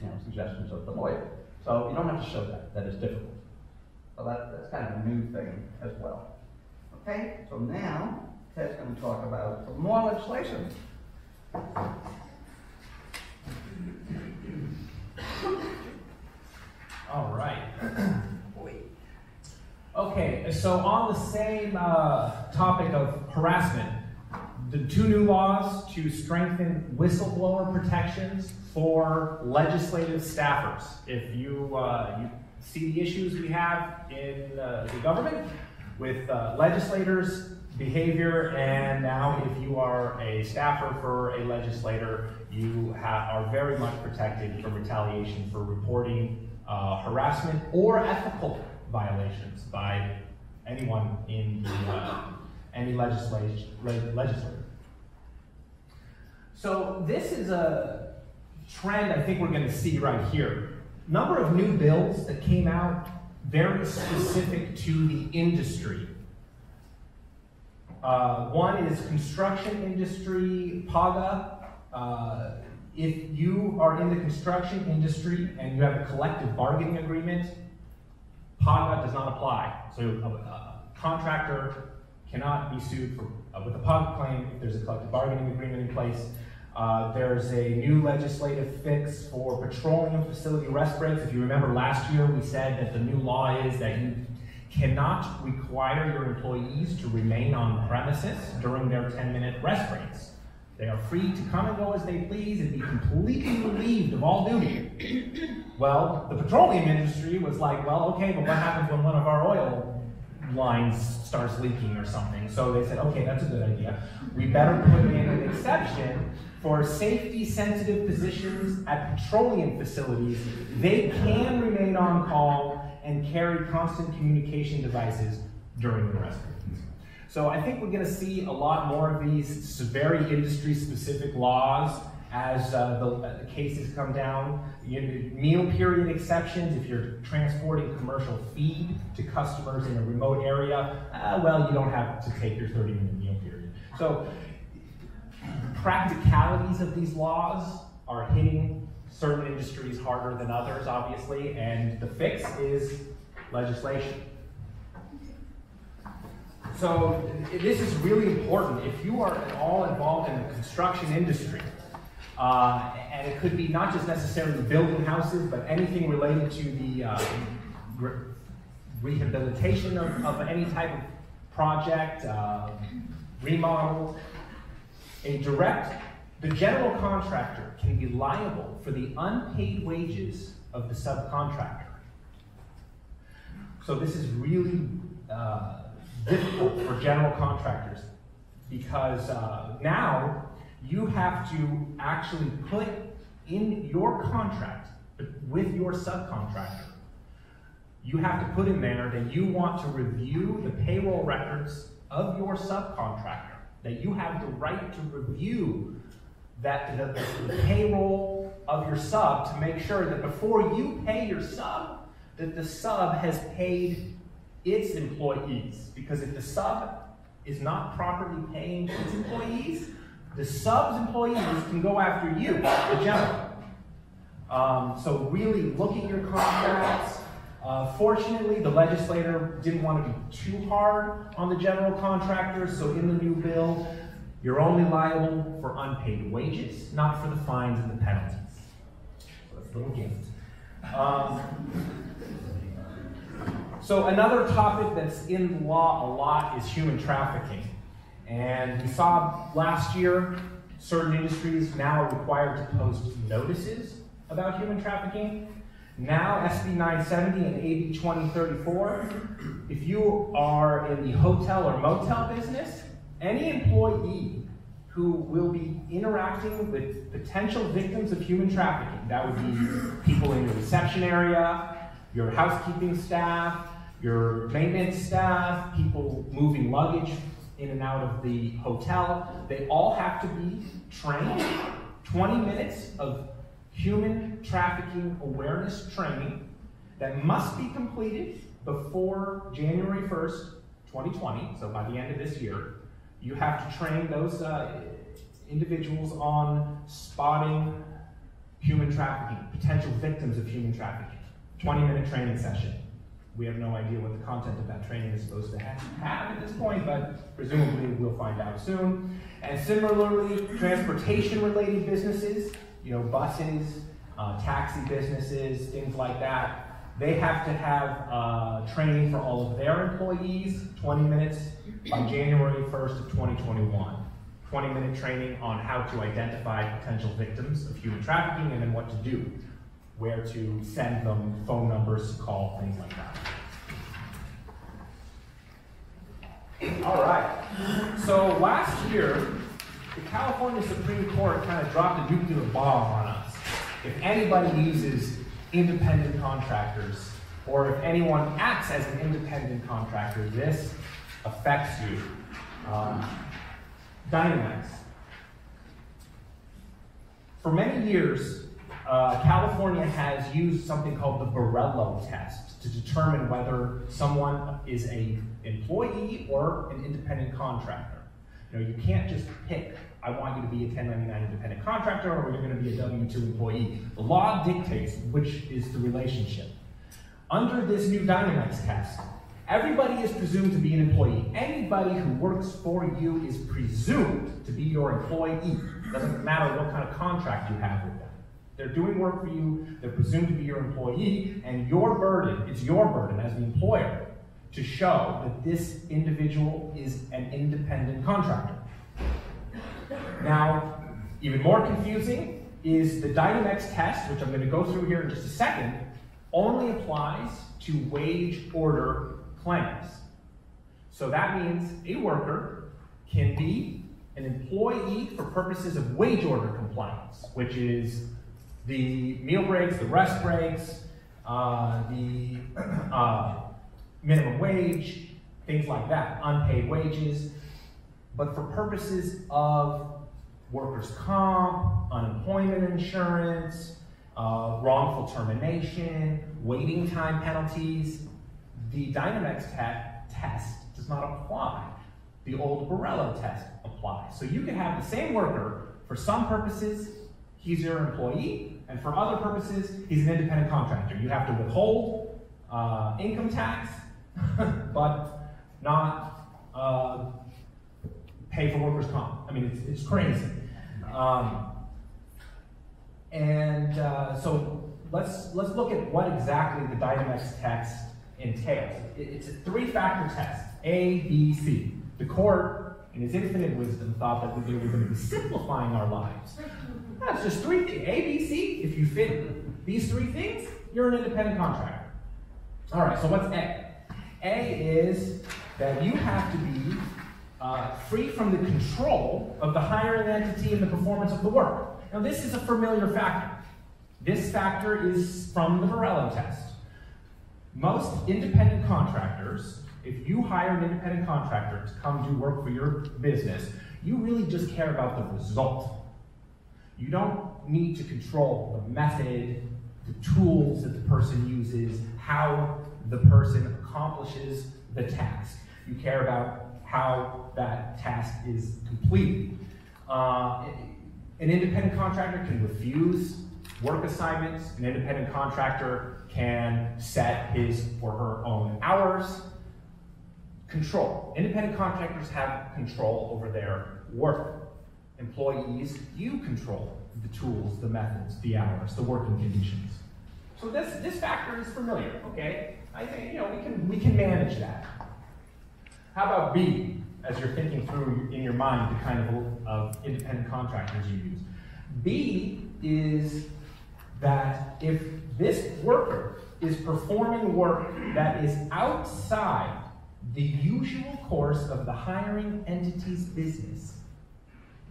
you know, suggestions of the lawyer. So you don't have to show that, that is difficult. So that, that's kind of a new thing as well. Okay, so now Ted's going to talk about some more legislation. All right. [clears throat] Okay, so on the same uh, topic of harassment, the two new laws to strengthen whistleblower protections for legislative staffers. If you, uh, you see the issues we have in uh, the government, with uh, legislators' behavior, and now if you are a staffer for a legislator, you are very much protected from retaliation for reporting uh, harassment or ethical violations by anyone in the, uh, any legislation, le- legislator. So this is a trend I think we're going to see right here. Number of new bills that came out very specific to the industry. Uh, one is construction industry, PAGA. Uh, if you are in the construction industry and you have a collective bargaining agreement, PAGA does not apply. So a, a contractor cannot be sued for, uh, with a PAGA claim if there's a collective bargaining agreement in place. Uh, there's a new legislative fix for petroleum facility rest breaks. If you remember last year, we said that the new law is that you cannot require your employees to remain on premises during their 10 minute rest breaks. They are free to come and go as they please and be completely relieved of all duty. Well, the petroleum industry was like, well, okay, but what happens when one of our oil lines starts leaking or something? So they said, okay, that's a good idea. We better put in an exception for safety sensitive positions at petroleum facilities. They can remain on call and carry constant communication devices during the rest breaks. So I think we're going to see a lot more of these very industry-specific laws as uh, the, uh, the, cases come down. You know, meal period exceptions, if you're transporting commercial feed to customers in a remote area, uh, well, you don't have to take your 30-minute meal period. So practicalities of these laws are hitting certain industries harder than others, obviously, and the fix is legislation. So this is really important. If you are at all involved in the construction industry, uh, and it could be not just necessarily building houses, but anything related to the uh, re rehabilitation of, of, any type of project, uh, remodel, a direct, the general contractor can be liable for the unpaid wages of the subcontractor. So this is really uh, difficult for general contractors because uh, now you have to actually put in your contract with your subcontractor, you have to put in there that you want to review the payroll records of your subcontractor, that you have the right to review that the, the, payroll of your sub to make sure that before you pay your sub, that the sub has paid its employees. Because if the sub is not properly paying its employees, the sub's employees can go after you, the general. Um, so really look at your contracts. Uh, fortunately, the legislator didn't want to be too hard on the general contractors, so in the new bill, you're only liable for unpaid wages, not for the fines and the penalties. So that's a little gift. Um, so another topic that's in law a lot is human trafficking. And we saw last year certain industries now are required to post notices about human trafficking. Now, SB 970 and AB 2034, if you are in the hotel or motel business, any employee who will be interacting with potential victims of human trafficking, that would be people in your reception area, your housekeeping staff, your maintenance staff, people moving luggage in and out of the hotel, they all have to be trained. 20 minutes of human trafficking awareness training that must be completed before January 1st, 2020, so by the end of this year. You have to train those uh, individuals on spotting human trafficking, potential victims of human trafficking. 20 minute training session. We have no idea what the content of that training is supposed to have, at this point, but presumably we'll find out soon. And similarly, transportation related businesses, you know, buses, uh, taxi businesses, things like that, they have to have uh, training for all of their employees, 20 minutes by January 1st of 2021. 20 minute training on how to identify potential victims of human trafficking and then what to do where to send them phone numbers to call, things like that. All right. So last year, the California Supreme Court kind of dropped a nuclear bomb on us. If anybody uses independent contractors, or if anyone acts as an independent contractor, this affects you. Um, Dynamex. For many years, uh, California has used something called the Borello test to determine whether someone is a employee or an independent contractor. You know, you can't just pick, I want you to be a 1099 independent contractor or you're going to be a W-2 employee. The law dictates which is the relationship. Under this new Dynamex test, everybody is presumed to be an employee. Anybody who works for you is presumed to be your employee. Doesn't matter what kind of contract you have with. They're doing work for you, they're presumed to be your employee, and your burden, it's your burden as the employer to show that this individual is an independent contractor. Now, even more confusing is the Dynamex test, which I'm going to go through here in just a second, only applies to wage order claims. So that means a worker can be an employee for purposes of wage order compliance, which is the meal breaks, the rest breaks, uh, the [clears throat] uh, minimum wage, things like that, unpaid wages. But for purposes of workers' comp, unemployment insurance, uh, wrongful termination, waiting time penalties, the Dynamex te test does not apply. The old Borello test applies. So you can have the same worker, for some purposes, he's your employee, and for other purposes, he's an independent contractor. You have to withhold uh, income tax, [laughs] but not uh, pay for workers' comp. I mean, it's, it's crazy. Um, and uh, so let's, let's look at what exactly the Dynamex test entails. It, it's a three-factor test, A, B, C. The court, in its infinite wisdom, thought that we were going to be simplifying our lives. That's just three things, A, B, C. If you fit these three things, you're an independent contractor. All right, so what's A? A is that you have to be uh, free from the control of the hiring entity and the performance of the work. Now, this is a familiar factor. This factor is from the Borello test. Most independent contractors, if you hire an independent contractor to come do work for your business, you really just care about the result. You don't need to control the method, the tools that the person uses, how the person accomplishes the task. You care about how that task is completed. Uh, an independent contractor can refuse work assignments. An independent contractor can set his or her own hours. Control. Independent contractors have control over their work. Employees, you control the tools, the methods, the hours, the working conditions. So this, this factor is familiar, okay? I think, you know, we can, we can manage that. How about B, as you're thinking through in your mind the kind of, of independent contractors you use? B is that if this worker is performing work that is outside the usual course of the hiring entity's business,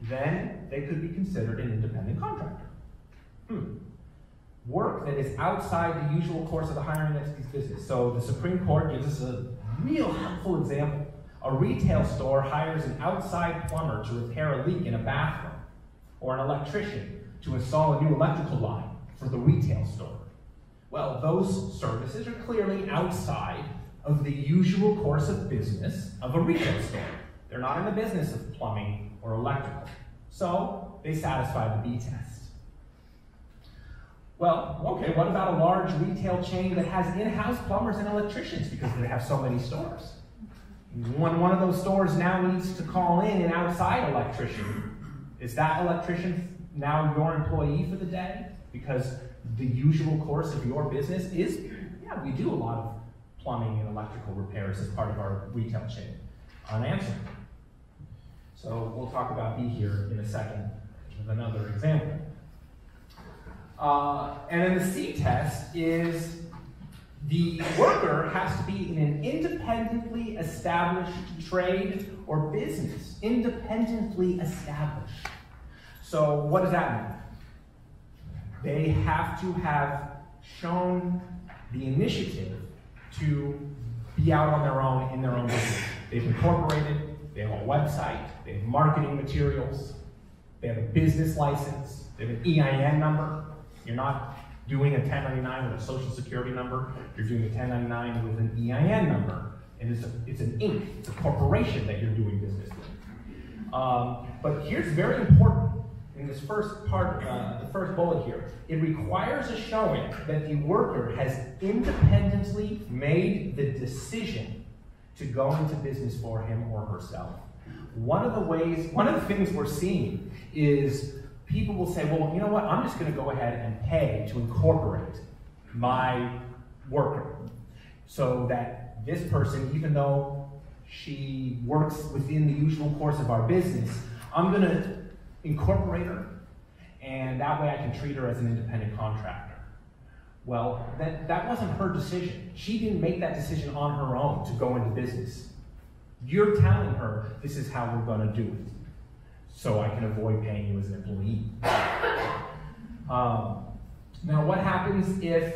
then they could be considered an independent contractor. Hmm work that is outside the usual course of the hiring entity's business. So the Supreme Court gives us a real helpful example. A retail store hires an outside plumber to repair a leak in a bathroom, or an electrician to install a new electrical line for the retail store. Well, those services are clearly outside of the usual course of business of a retail store. They're not in the business of plumbing or electrical. So they satisfy the B test. Well, okay, what about a large retail chain that has in-house plumbers and electricians because they have so many stores? When one of those stores now needs to call in an outside electrician, is that electrician now your employee for the day? Because the usual course of your business is, yeah, we do a lot of plumbing and electrical repairs as part of our retail chain. Unanswered. So we'll talk about B here in a second with another example. Uh, and then the C test is The worker has to be in an independently established trade or business. Independently established. So, what does that mean? They have to have shown the initiative to be out on their own in their own business. They've incorporated, they have a website, they have marketing materials, they have a business license, they have an EIN number. You're not doing a 1099 with a social security number, you're doing a 1099 with an EIN number. And it's, a, it's an Inc., it's a corporation that you're doing business with. Um, but here's very important in this first part, uh, the first bullet here, it requires a showing that the worker has independently made the decision to go into business for him or herself. One of the ways, one of the things we're seeing is people will say, well, you know what, I'm just going to go ahead and pay to incorporate my worker so that this person, even though she works within the usual course of our business, I'm going to incorporate her, and that way I can treat her as an independent contractor. Well, that, that wasn't her decision. She didn't make that decision on her own to go into business. You're telling her this is how we're going to do it, so I can avoid paying you as an employee. Um, now, what happens if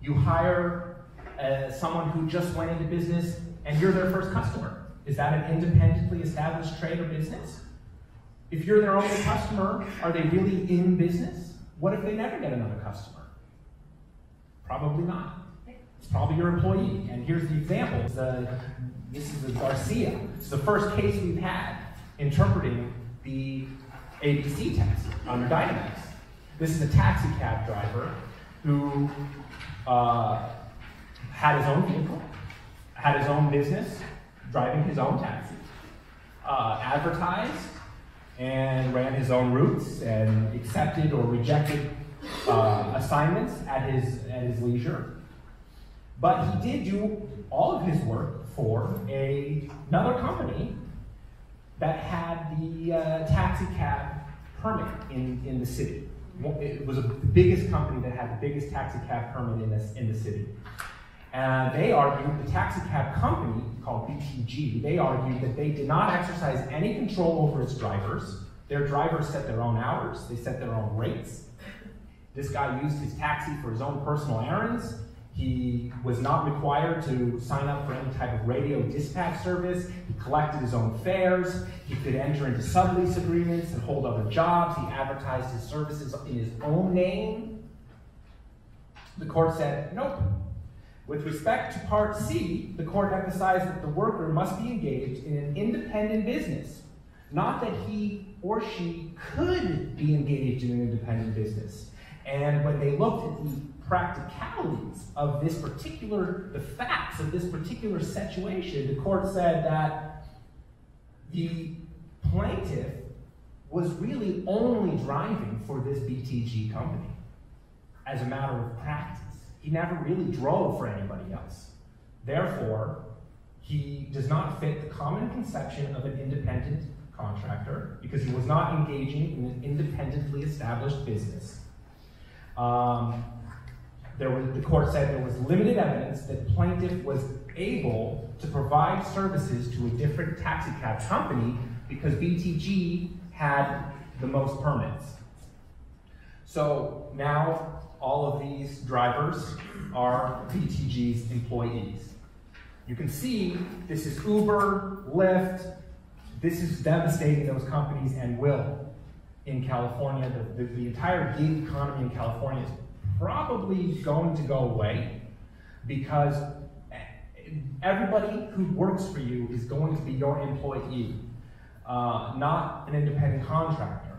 you hire uh, someone who just went into business and you're their first customer? Is that an independently established trade or business? If you're their only customer, are they really in business? What if they never get another customer? Probably not. It's probably your employee. And here's the example. Is the Garcia. It's the first case we've had interpreting the ABC test under Dynamex. This is a taxi cab driver who uh, had his own vehicle, had his own business, driving his own taxi, uh, advertised and ran his own routes and accepted or rejected uh, assignments at his, at his leisure. But he did do all of his work for a, another company that had the uh, taxi cab permit in, in the city. It was a, the biggest company that had the biggest taxi cab permit in, this, in the city. And they argued, the taxi cab company called BTG, they argued that they did not exercise any control over its drivers. Their drivers set their own hours, they set their own rates. This guy used his taxi for his own personal errands. He was not required to sign up for any type of radio dispatch service. He collected his own fares. He could enter into sublease agreements and hold other jobs. He advertised his services in his own name. The court said, nope, with respect to Part C, the court emphasized that the worker must be engaged in an independent business, not that he or she could be engaged in an independent business. And when they looked at the practicalities of this particular, the facts of this particular situation, the court said that the plaintiff was really only driving for this BTG company as a matter of practice. He never really drove for anybody else. Therefore, he does not fit the common conception of an independent contractor because he was not engaging in an independently established business. Um, there was, the court said there was limited evidence that plaintiff was able to provide services to a different taxi cab company because BTG had the most permits. So now all of these drivers are BTG's employees. You can see this is Uber, Lyft. This is devastating those companies and will in California. The, the, the entire gig economy in California is probably going to go away because everybody who works for you is going to be your employee, uh, not an independent contractor.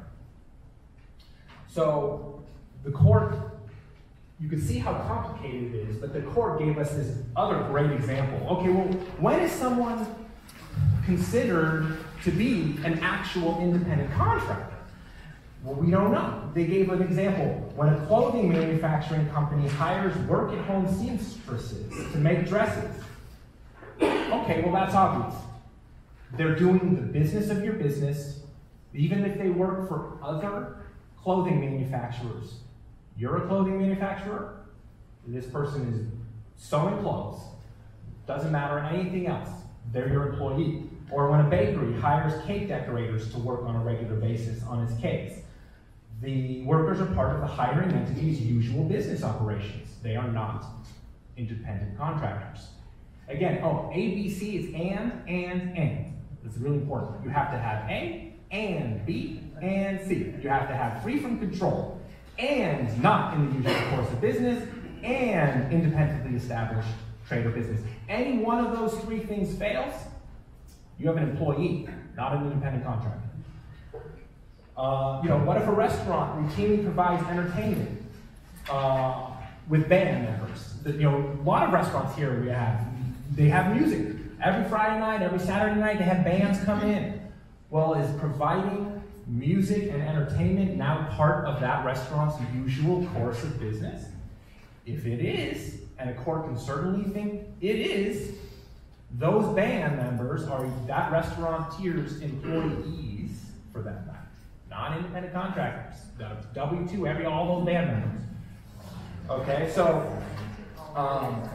So the court you can see how complicated it is, but the court gave us this other great example. Okay, well, when is someone considered to be an actual independent contractor? Well, we don't know. They gave an example. When a clothing manufacturing company hires work at home seamstresses to make dresses. Okay, well, that's obvious. They're doing the business of your business, even if they work for other clothing manufacturers you're a clothing manufacturer. This person is sewing clothes, doesn't matter anything else, they're your employee. Or when a bakery hires cake decorators to work on a regular basis on its cakes, the workers are part of the hiring entity's usual business operations. They are not independent contractors. Again, oh, ABC is and, and, and. It's really important. You have to have A, and B, and C. You have to have free from control, and not in the usual course of business, and independently established trade or business. Any one of those three things fails, you have an employee, not an independent contractor. Uh, you know, what if a restaurant routinely provides entertainment uh, with band members? The, you know, a lot of restaurants here we have, they have music. Every Friday night, every Saturday night, they have bands come in. Well, is providing music and entertainment now part of that restaurant's usual course of business? If it is, and a court can certainly think it is, those band members are that restaurateur's employees for that matter, not independent contractors. W two, every all those band members. Okay, so um,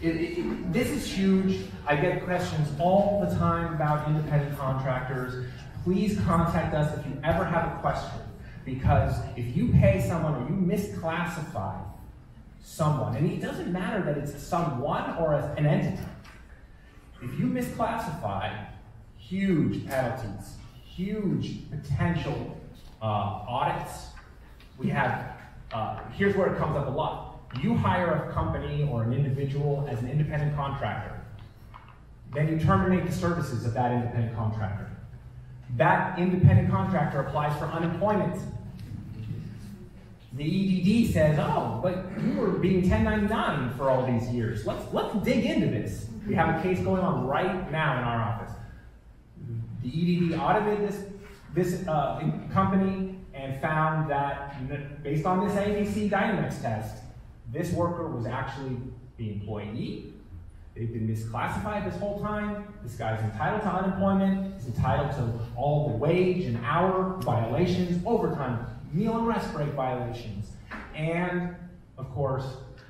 it, it, this is huge. I get questions all the time about independent contractors. Please contact us if you ever have a question, because if you pay someone or you misclassify someone, and it doesn't matter that it's someone or an entity. If you misclassify, huge penalties, huge potential uh, audits. We have, uh, here's where it comes up a lot. You hire a company or an individual as an independent contractor. Then you terminate the services of that independent contractor. That independent contractor applies for unemployment the EDD says, oh, but you were being 1099 for all these years. Let's, let's dig into this. We have a case going on right now in our office. The EDD audited this, this uh, company and found that based on this ABC Dynamex test, this worker was actually the employee. They've been misclassified this whole time. This guy's entitled to unemployment. He's entitled to all the wage and hour violations, overtime meal and rest break violations, and of course,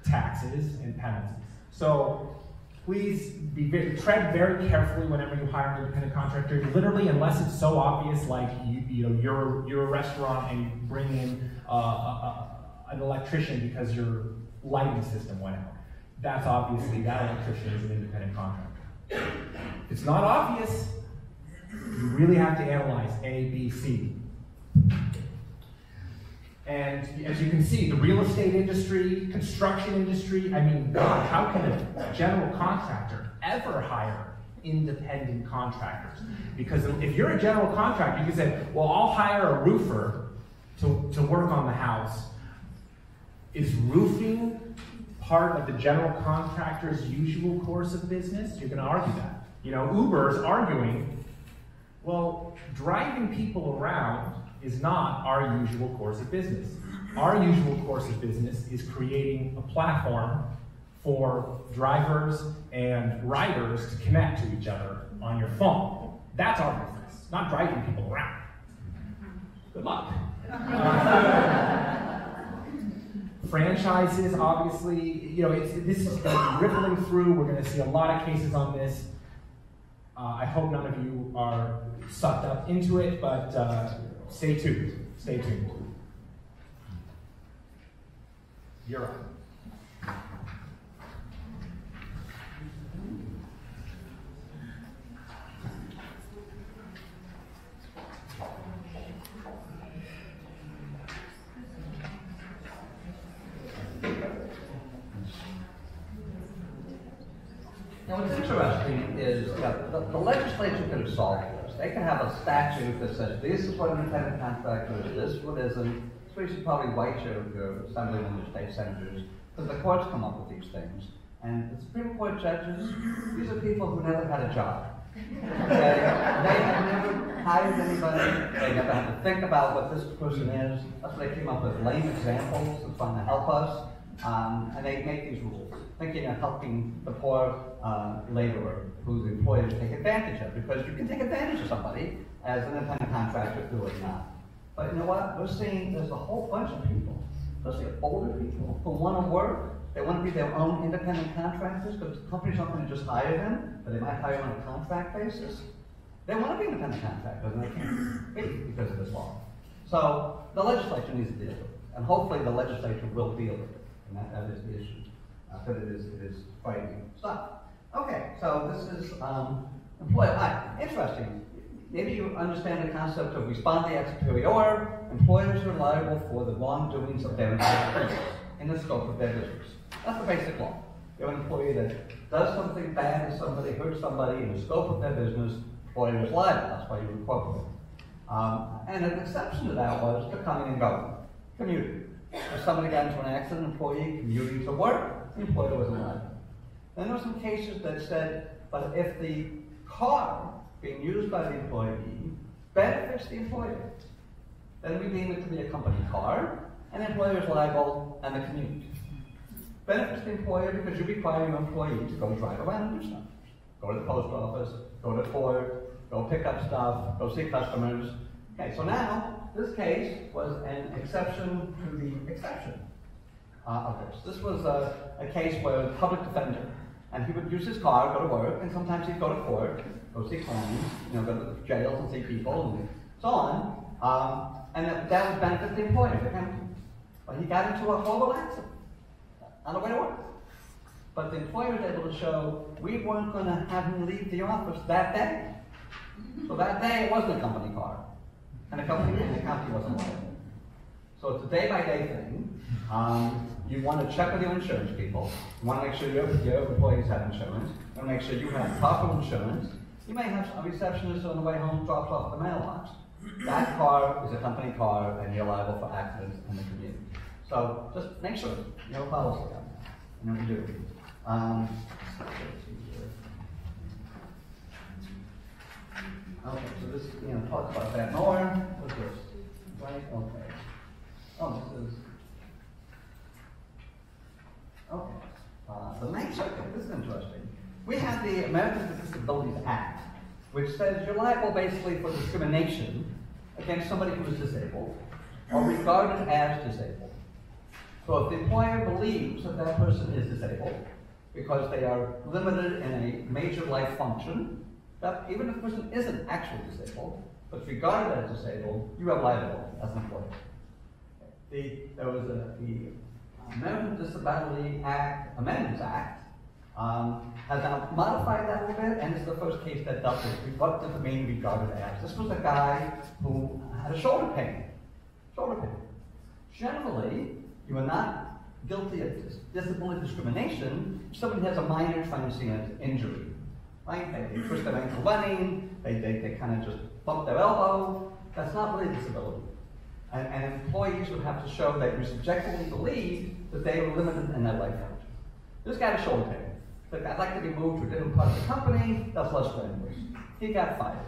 taxes and penalties. So please be very, tread very carefully whenever you hire an independent contractor. Literally, unless it's so obvious, like you, you know, you're you're a restaurant and you bring in uh, a, a, an electrician because your lighting system went out. That's obviously that electrician is an independent contractor. If it's not obvious, you really have to analyze A, B, C. And as you can see, the real estate industry, construction industry, I mean, God, how can a general contractor ever hire independent contractors? Because if you're a general contractor, you can say, well, I'll hire a roofer to, to work on the house. Is roofing part of the general contractor's usual course of business? You're going to argue that. You know, Uber's arguing, well, driving people around is not our usual course of business. Our usual course of business is creating a platform for drivers and riders to connect to each other on your phone. That's our business, not driving people around. Good luck. [laughs] franchises, obviously, you know, this is going to be rippling through. We're going to see a lot of cases on this. Uh, I hope none of you are sucked up into it, but uh, Stay tuned. Stay tuned. You're up. Now, what's interesting is that the, the legislature could have solved. They could have a statute that says this is what an independent contractor is, this is. So you should probably write your, your assemblymen, your state senators, because the courts come up with these things. And the Supreme Court judges, these are people who never had a job. Okay? They have never hired anybody. They never had to think about what this person is. That's why they came up with lame examples to trying to help us. Um, and they make these rules, thinking of helping the poor uh, laborer whose employers take advantage of, because you can take advantage of somebody as an independent contractor who is not. But you know what? We're seeing there's a whole bunch of people, especially older people, who want to work They want to be their own independent contractors, because companies aren't going to just hire them, but they might hire on a contract basis. They want to be independent contractors, and they can't be because of this law. So the legislature needs to deal with it, and hopefully the legislature will deal with it, and that, that is the issue. Uh, but it is, it is frightening stuff. Okay, so this is, um, employer, ah, interesting. Maybe you understand the concept of respondeat superior. Employers are liable for the wrongdoings of their employees in the scope of their business. That's the basic law. You have an employee that does something bad to somebody, hurts somebody in the scope of their business, employer is liable. That's why you incorporate. Um, and an exception to that was the coming and going, commuting. If somebody got into an accident, employee commuting to work, the employer wasn't liable. Then there were some cases that said, but if the car being used by the employee benefits the employer, then we deem it to be a company car, and the employer is liable and the commute. Benefits the employer because you require your employee to go drive around and do stuff. Go to the post office, go to court, go pick up stuff, go see customers. Okay, so now, this case was an exception to the exception uh, of this. This was a, a case where the public defender, and he would use his car, go to work, and sometimes he'd go to court, go see clients, you know, go to jails and see people, and so on. Um, and that, that would benefit the employer. But he got into a horrible accident on the way to work. But the employer was able to show we weren't going to have him leave the office that day. So that day it wasn't a company car. And the company, the company wasn't liable. So it's a day-by-day thing. Um, you want to check with your insurance people. You want to make sure your, your employees have insurance. You want to make sure you have proper insurance. You may have a receptionist on the way home drops off the mailbox. That car is a company car, and you're liable for accidents in the community. So just make sure you have a policy on that. You know do. Um, okay, so this, you know, talks about that more. What's this? Right, okay. Oh, this is. Okay. Uh, the Circuit, this is interesting. We have the Americans with Disabilities Act, which says you're liable basically for discrimination against somebody who is disabled or regarded as disabled. So if the employer believes that that person is disabled because they are limited in a major life function, that even if the person isn't actually disabled, but regarded as disabled, you have liability as an employer. The, there was a, the American Disability Act, Amendments Act, um, has now modified that a little bit, and it's the first case that dealt with what does it mean regarded as. This was a guy who had a shoulder pain. Shoulder pain. Generally, you are not guilty of dis- disability discrimination if somebody has a minor transient injury. Right? They, they their ankle running, they, they, they kind of just bump their elbow. That's not really disability. And, and employees would have to show that you subjectively believe that they were limited in their life function. This guy a shoulder pain. Look, I'd like to be moved to a different part of the company, that's less strenuous. He got fired.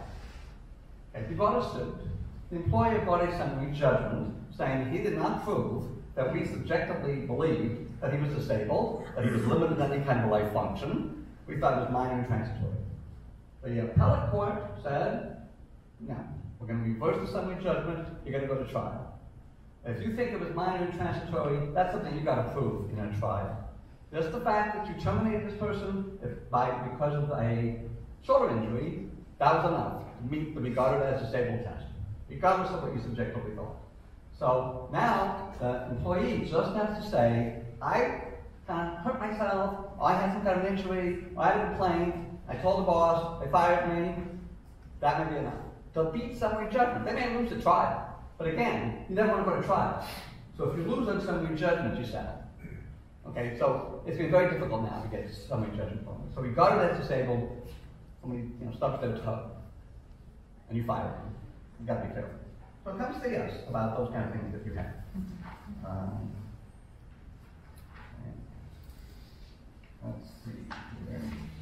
Okay, he brought a suit. The employer brought a summary judgment saying he did not prove that we subjectively believed that he was disabled, that he was limited in any kind of life function. We thought it was minor and transitory. The appellate court said, no, we're going to reverse the summary judgment, you're going to go to trial. If you think it was minor and transitory, that's something you've got to prove in a trial. Just the fact that you terminated this person by, because of a shoulder injury, that was enough to meet regarded as a disabled test, regardless of what you subjectively thought. So now the employee just has to say, I of hurt myself, I had some kind of injury, I had a complaint, I told the boss, they fired me, that may be enough. They'll beat summary judgment. They may lose the trial, but again, you never want to go to trial. So if you lose on summary judgment, you settle. Okay, so it's been very difficult now to get summary judgment from. So regarded as disabled, somebody you know stubs their toe, and you fire them. You got to be careful. So come see us about those kind of things if you have. Um, let's see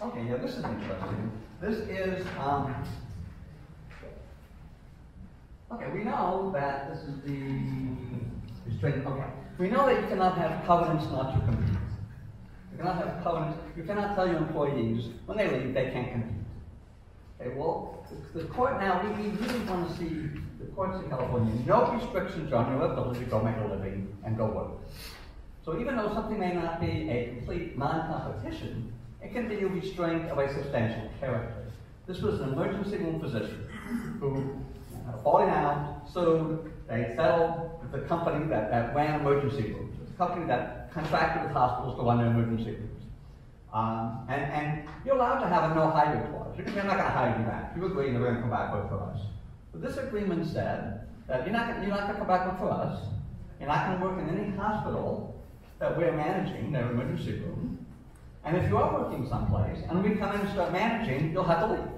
Okay, yeah, this is interesting. This is, um, okay, we know that this is the okay. We know that you cannot have covenants not to compete. You cannot have covenants, you cannot tell your employees when they leave they can't compete. Okay, well, the, court now, we, really want to see the courts in California, no restrictions on your ability to go make a living and go work. So even though something may not be a complete non-competition, it can be a restraint of a substantial character. This was an emergency room physician who a falling out, sued, they settled with the company that, that ran emergency rooms. Company that contracted with hospitals to run their emergency rooms. Um, and, and you're allowed to have a no hire clause. You're not going to hire you back. You agree they're going to come back work for us. But this agreement said that you're not, you're not going to come back work for us. You're not going to work in any hospital that we're managing, their emergency room. And if you are working someplace and we come in and start managing, you'll have to leave.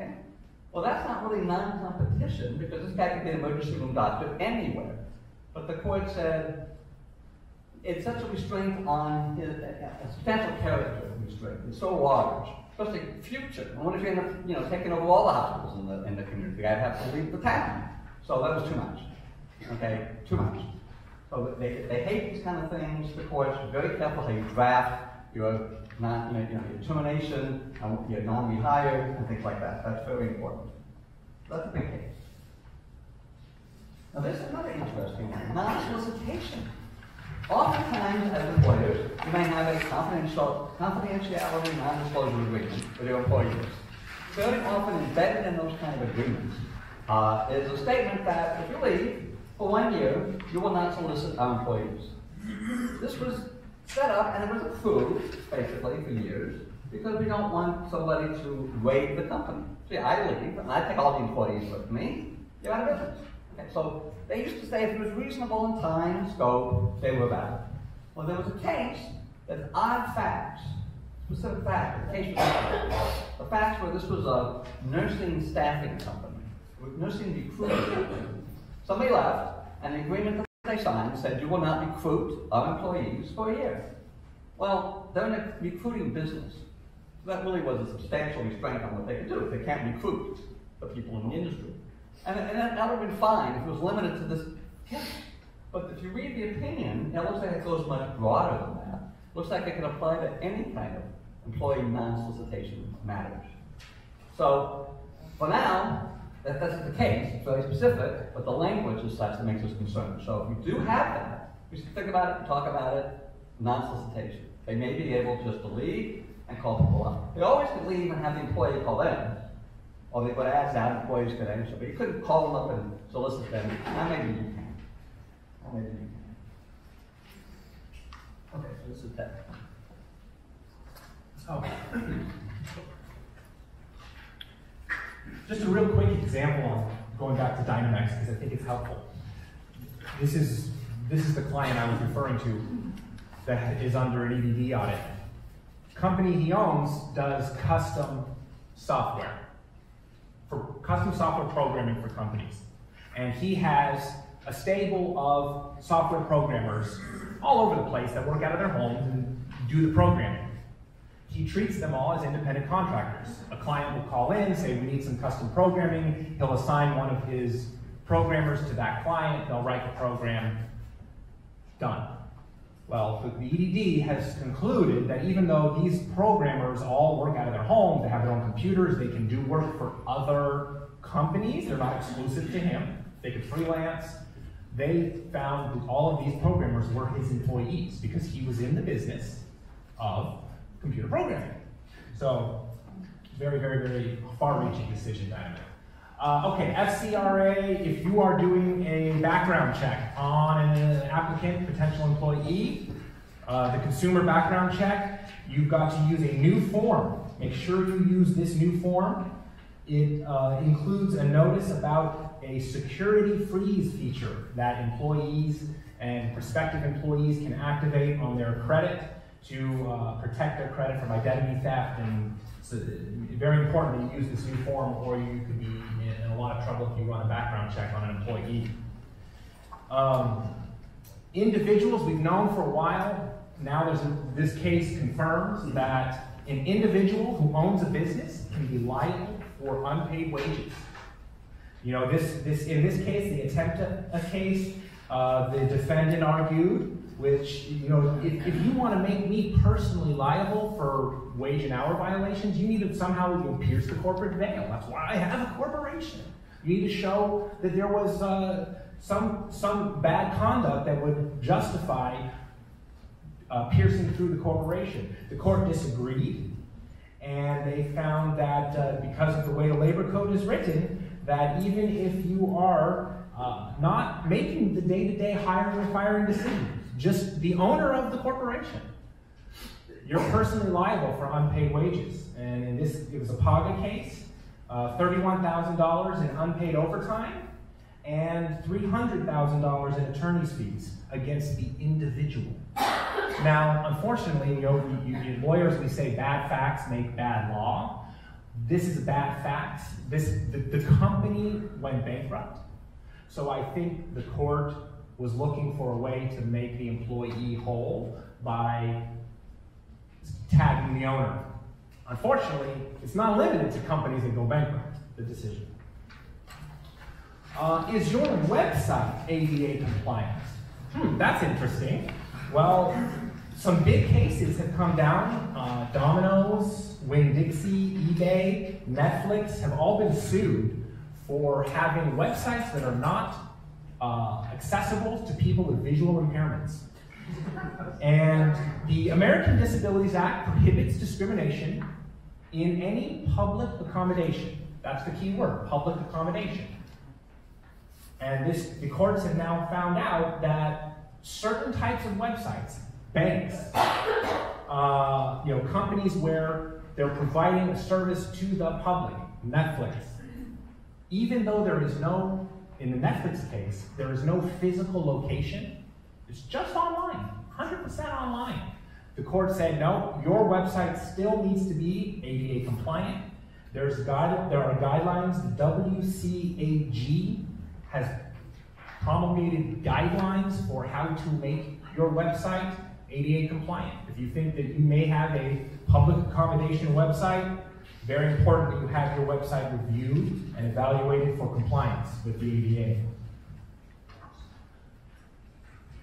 Okay? Well, that's not really non-competition because this guy could be an emergency room doctor anywhere. But the court said it's such a restraint on his, a a substantial character restraint. It's so large, especially future. And what if you end up, you know, taking over all the hospitals in the in the community? Guy have to leave the town. So that was too much. Okay, too much. So they, they hate these kind of things. The courts very careful how you draft your non, you know, you know, your termination, your non-rehire, and things like that. That's very important. That's a big case. Now there's another interesting one, non-solicitation. Oftentimes, as employers, you may have a confidential, confidentiality non-disclosure agreement with your employees. Very often embedded in those kind of agreements uh, is a statement that if you leave for one year, you will not solicit our employees. This was set up and it was approved, basically, for years, because we don't want somebody to raid the company. See, I leave, and I take all the employees with me, you're out of business. So they used to say if it was reasonable in time and scope, they were valid. Well, there was a case that odd facts, specific facts, the case was the facts were this was a nursing staffing company, nursing recruiting company. Somebody left, and the agreement that they signed said you will not recruit our employees for a year. Well, they're in a recruiting business. So that really was a substantial restraint on what they could do. If they can't recruit the people in the industry. And, and that, that would have been fine if it was limited to this. But if you read the opinion, it looks like it goes much broader than that. Looks like it can apply to any kind of employee non-solicitation matters. So, for now, that, that's the case, it's very specific, but the language is such that makes us concerned. So if you do have that, we should think about it talk about it, non-solicitation. They may be able just to leave and call people up. They always could leave and have the employee call them, or they would ask out employees could answer, but you couldn't call them up and solicit them. Now maybe you can. Maybe you can. Okay, so this is that. Oh. Just a real quick example on going back to Dynamex because I think it's helpful. This is this is the client I was referring to that is under an EDD audit. Company he owns does custom software for custom software programming for companies, and he has a stable of software programmers all over the place that work out of their homes and do the programming he treats them all as independent contractors. A client will call in, say, we need some custom programming. He'll assign one of his programmers to that client. They'll write the program. Done. Well, the EDD has concluded that even though these programmers all work out of their homes, they have their own computers, they can do work for other companies, they're not exclusive to him, they could freelance. They found that all of these programmers were his employees because he was in the business of computer programming. So, very, very, very far-reaching decision Dynamex. Uh, okay, FCRA, if you are doing a background check on an applicant, potential employee, uh, the consumer background check, you've got to use a new form. Make sure you use this new form. It uh, includes a notice about a security freeze feature that employees and prospective employees can activate on their credit to uh, protect their credit from identity theft. And so, very important that you use this new form, or you could be in, in a lot of trouble if you run a background check on an employee. Um, individuals we've known for a while. Now there's a, this case confirms that an individual who owns a business can be liable for unpaid wages. You know, this, this, in this case, the attempt a, a case, uh, the defendant argued, which, you know, if, if you want to make me personally liable for wage and hour violations, you need to somehow pierce the corporate veil. That's why I have a corporation. You need to show that there was uh, some, some bad conduct that would justify uh, piercing through the corporation. The court disagreed, and they found that uh, because of the way the labor code is written, that even if you are uh, not making the day-to-day hiring and firing decisions, just the owner of the corporation, you're personally liable for unpaid wages. And in this, it was a PAGA case, uh, $31,000 in unpaid overtime, and $300,000 in attorney's fees against the individual. Now, unfortunately, know, you, you, lawyers, we say bad facts make bad law. This is a bad facts. This, the, the company went bankrupt. So I think the court was looking for a way to make the employee whole by tagging the owner. Unfortunately, it's not limited to companies that go bankrupt, the decision. Uh, is your website ADA compliant? Hmm, that's interesting. Well, some big cases have come down. Uh, Domino's, Winn-Dixie, eBay, Netflix have all been sued for having websites that are not uh, accessible to people with visual impairments. And the American Disabilities Act prohibits discrimination in any public accommodation. That's the key word, public accommodation. And this, the courts have now found out that certain types of websites, banks, uh, you know, companies where they're providing a service to the public, Netflix, even though there is no, in the Netflix case, there is no physical location, it's just online, 100% online. The court said, no, your website still needs to be ADA compliant. There's guide, there are guidelines, the WCAG has promulgated guidelines for how to make your website ADA compliant. If you think that you may have a public accommodation website, very important that you have your website reviewed and evaluated for compliance with the ADA.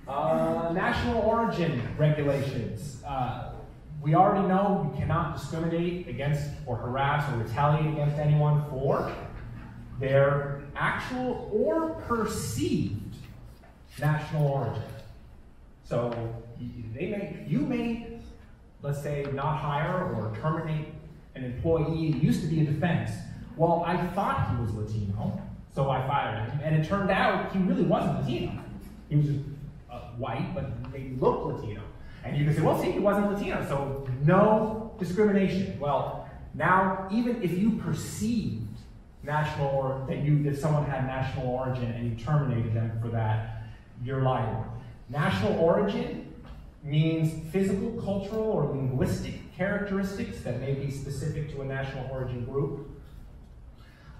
Uh, national origin regulations. Uh, we already know you cannot discriminate against or harass or retaliate against anyone for their actual or perceived national origin. So they may, you may, let's say, not hire or terminate an employee. It used to be a defense. Well, I thought he was Latino, so I fired him, and it turned out he really wasn't Latino. He was just white, but they look Latino. And you can say, well, see, he wasn't Latino, so no discrimination. Well, now, even if you perceived national or that you that someone had national origin and you terminated them for that, you're liable. National origin means physical, cultural, or linguistic characteristics that may be specific to a national origin group.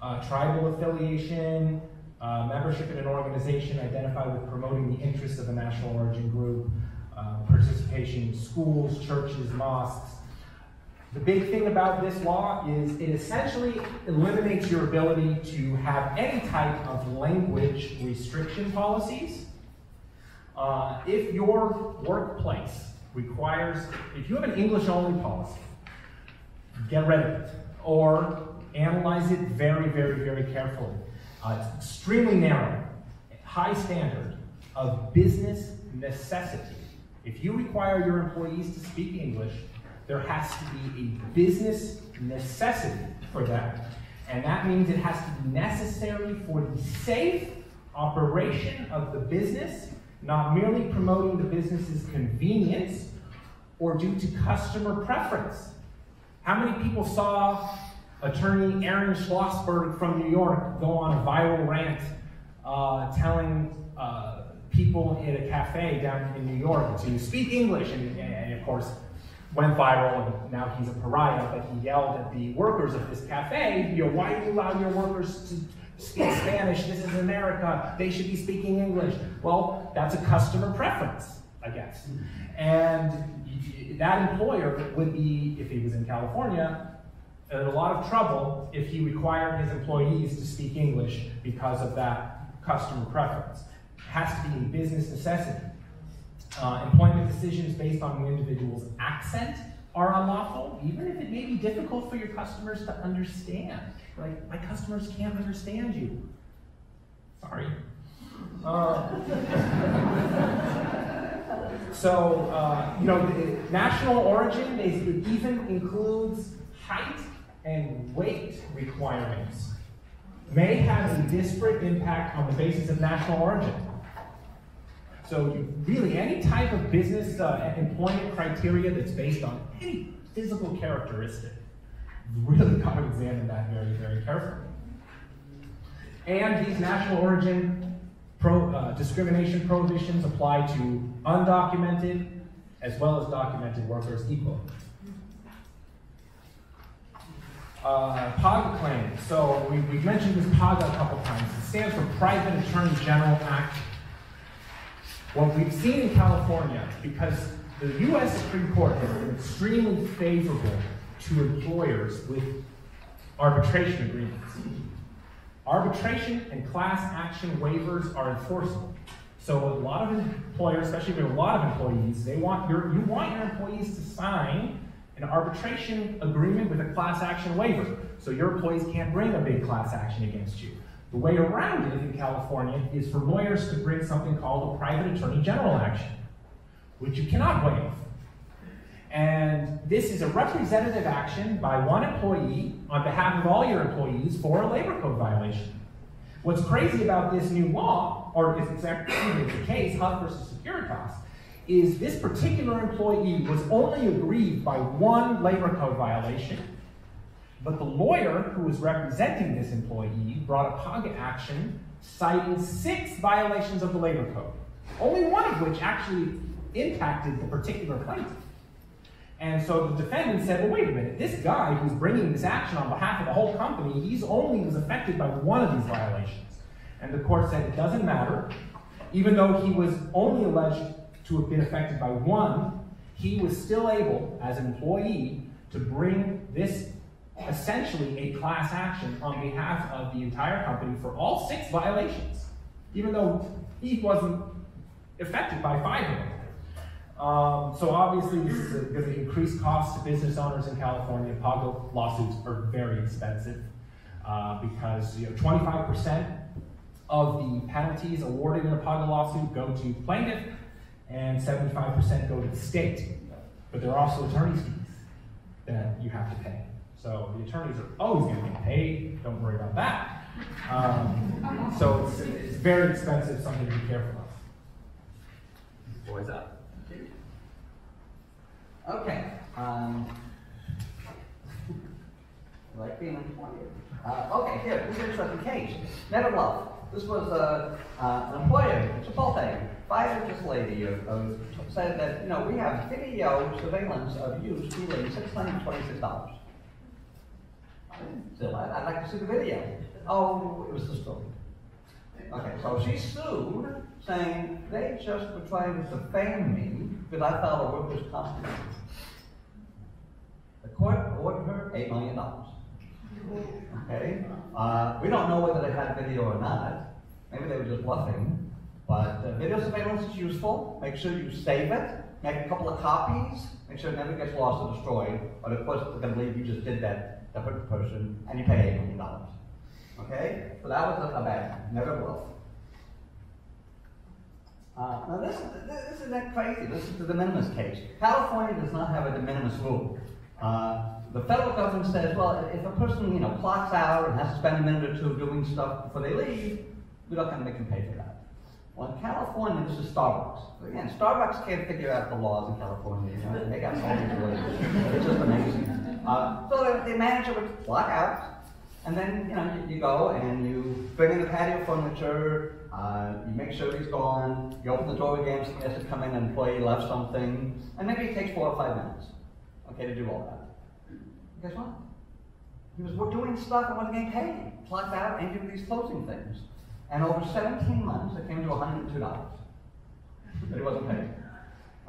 Uh, tribal affiliation, uh, membership in an organization identified with promoting the interests of a national origin group, uh, participation in schools, churches, mosques. The big thing about this law is it essentially eliminates your ability to have any type of language restriction policies. Uh, if your workplace requires, if you have an English only policy, get rid of it or analyze it very, very, very carefully. Uh, it's extremely narrow, high standard of business necessity. If you require your employees to speak English, there has to be a business necessity for that. And that means it has to be necessary for the safe operation of the business, not merely promoting the business's convenience or due to customer preference. How many people saw attorney Aaron Schlossberg from New York go on a viral rant uh, telling uh, people in a cafe down in New York to speak English? And, and of course, went viral, and now he's a pariah, but he yelled at the workers of this cafe, you know, why do you allow your workers to speak Spanish? This is America. They should be speaking English. Well, that's a customer preference, I guess. And that employer would be, if he was in California, in a lot of trouble if he required his employees to speak English because of that customer preference. It has to be a business necessity. Uh, employment decisions based on an individual's accent are unlawful, even if it may be difficult for your customers to understand. Like, my customers can't understand you. Sorry. Uh, [laughs] so, uh, you know, the national origin even includes height and weight requirements. May have a disparate impact on the basis of national origin. So, really, any type of business uh, employment criteria that's based on any physical characteristic, really [laughs] got to examine that very, very carefully. And these national origin pro, uh, discrimination prohibitions apply to undocumented as well as documented workers equally. Uh, PAGA claim. So we, we've mentioned this PAGA a couple times. It stands for Private Attorney General Act. What we've seen in California, because the U.S. Supreme Court has been extremely favorable to employers with arbitration agreements. Arbitration and class action waivers are enforceable. So a lot of employers, especially with a lot of employees, they want your you want your employees to sign an arbitration agreement with a class action waiver. So your employees can't bring a big class action against you. The way around it in California is for lawyers to bring something called a private attorney general action, which you cannot waive. And this is a representative action by one employee on behalf of all your employees for a labor code violation. What's crazy about this new law, or is exactly the case, Huff versus Securitas, is this particular employee was only aggrieved by one labor code violation, but the lawyer who was representing this employee brought a PAGA action citing six violations of the labor code, only one of which actually impacted the particular plaintiff. And so the defendant said, well, wait a minute, this guy who's bringing this action on behalf of the whole company, he's only was affected by one of these violations. And the court said it doesn't matter. Even though he was only alleged to have been affected by one, he was still able, as an employee, to bring this essentially a class action on behalf of the entire company for all six violations, even though he wasn't affected by five of them. Um, so obviously, this is going to increase costs to business owners in California. PAGA lawsuits are very expensive uh, because you know 25% of the penalties awarded in a PAGA lawsuit go to plaintiff, and 75% go to the state. But there are also attorney's fees that you have to pay. So the attorneys are always going to get paid. Don't worry about that. Um, so it's, it's very expensive, something to be careful of. Boys up. Okay. Um, [laughs] like being employed. Uh, okay, here, this is an interesting case. Never love. This was uh, uh, an employer, Chipotle, fired this lady of, said that, you know, we have video surveillance of you stealing $626. Still, I'd, I'd like to see the video. Oh, it was the story. Okay, so she sued, saying they just were trying to defame me because I filed a workers' comp The court ordered her $8 million. Okay? Uh, we don't know whether they had video or not. Maybe they were just bluffing. But uh, video surveillance is useful. Make sure you save it. Make a couple of copies. Make sure it never gets lost or destroyed. But of course, they're going to believe you just did that the person, and you pay $8 million. Okay? So that was a, bad. Never bluff. Uh, now this, this isn't that crazy. This is the de minimis case. California does not have a de minimis rule. Uh, the federal government says, well, if a person, you know, clocks out and has to spend a minute or two doing stuff before they leave, we're not going to make them pay for that. Well, in California, this is Starbucks. Again, Starbucks can't figure out the laws in California. You know, they got all these rules. It's just amazing. Uh, so they, they manage to clock out, and then you know you, you, go and you bring in the patio furniture. Uh, you make sure he's gone. You open the door again. Somebody has to come in. An employee left something, and maybe it takes four or five minutes. Okay, to do all that. Guess what? He was doing stuff and wasn't getting paid. Clocked out and doing these closing things. And over 17 months, it came to $102 but he wasn't paid.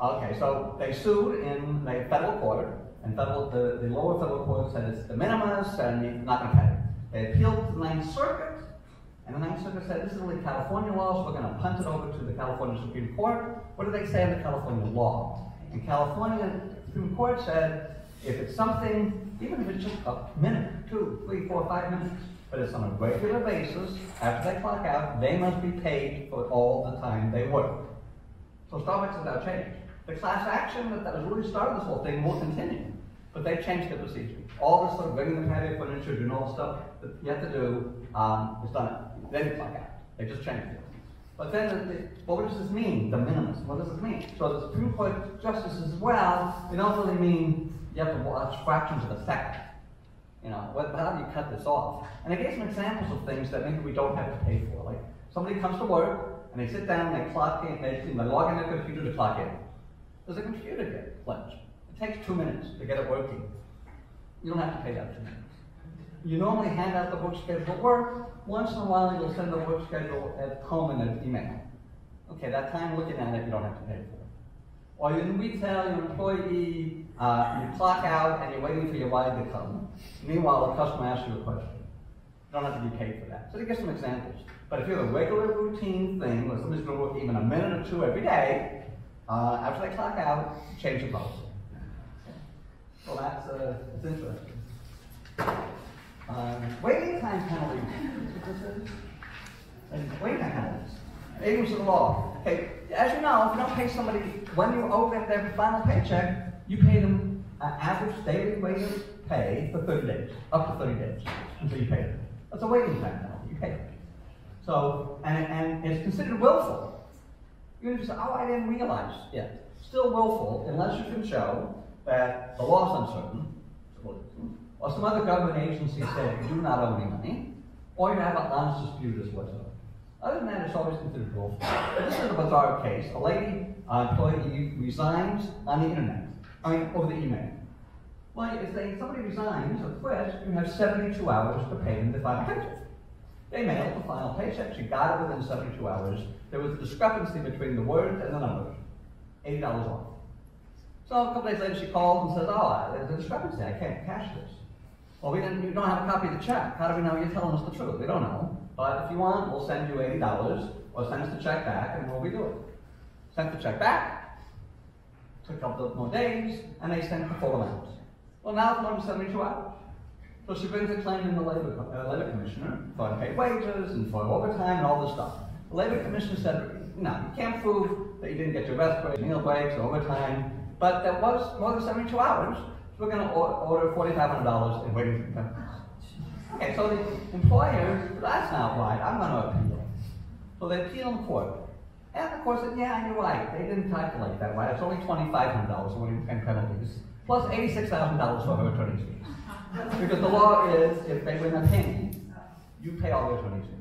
Okay, so they sued in the federal court, And federal, the, the lower federal court said it's de minimis and not gonna pay. They appealed to the Ninth Circuit, and the Ninth Circuit said, this is only California law, so we're gonna punt it over to the California Supreme Court. What do they say in the California law? And California Supreme Court said, if it's something, even if it's just a minute, two, three, four, five minutes, but it's on a regular basis, after they clock out, they must be paid for all the time they work. So Starbucks has now changed. The class action that, that has really started this whole thing will continue, but they've changed the procedure. All this sort of bringing the patio furniture, doing all the stuff that you have to do, um, is done. They didn't clock out. They just changed it. But then, the, the, what does this mean, de minimis? What does it mean? So the Supreme Court as well, they don't really mean you have to watch fractions of a second. You know, what, how do you cut this off? And I gave some examples of things that maybe we don't have to pay for. Like, somebody comes to work, and they sit down, and they clock in, they, they log in their computer to clock in. Does the computer get pledged? It takes two minutes to get it working. You don't have to pay that two minutes. You normally hand out the work schedule at work. Once in a while, you'll send the work schedule at home in an email. Okay, that time looking at it, you don't have to pay for it. Or in retail, you're an employee, uh, you clock out and you're waiting for your ride to come. Meanwhile, a customer asks you a question. You don't have to be paid for that. So to give some examples. But if you have a regular routine thing where somebody's going to work even a minute or two every day, uh, after they clock out, change the policy. Well, that's, uh, it's interesting. Um, waiting time penalty. And waiting time penalties. Ignorance of the law. Okay, as you know, if you don't pay somebody when you owe them their final paycheck, you pay them an average daily of pay for 30 days, up to 30 days, until you pay them. That's a waiting time penalty. You pay them. So, and, and it's considered willful. You just say, oh, I didn't realize. Yeah, still willful unless you can show that the law's uncertain, or some other government agency said you do not owe any money, or you have an honest dispute as whatsoever. Other than that, it's always considered willful. This is a bizarre case. A lady, uh, employee resigns on the internet, I mean, over the email. Well, if they, somebody resigns or quits, you have 72 hours to pay them the final paycheck. They mailed the final paycheck. She got it within 72 hours. There was a discrepancy between the words and the numbers. $80 off. So a couple days later, she calls and says, oh, there's a discrepancy. I can't cash this. Well, we didn't, you don't have a copy of the check. How do we know you're telling us the truth? We don't know. But if you want, we'll send you $80 or send us the check back and we'll redo it. Sent the check back. Took a couple of more days and they sent the full amount. Well, now more 72 hours. So she brings a claim in the labor, uh, labor commissioner for unpaid wages and for overtime and all this stuff. The labor commissioner said, no, you can't prove that you didn't get your rest breaks, meal breaks, overtime, but there was more than 72 hours, so we're going to order $4,500 in waiting for Okay, so the employer, that's not right, I'm going to appeal. So they appeal in court. And court said, yeah, you're right, they didn't calculate that right, it's only $2,500 in penalties, plus $86,000 for her attorney's fees. Because the law is, if they win a penny, you pay all their attorney's fees.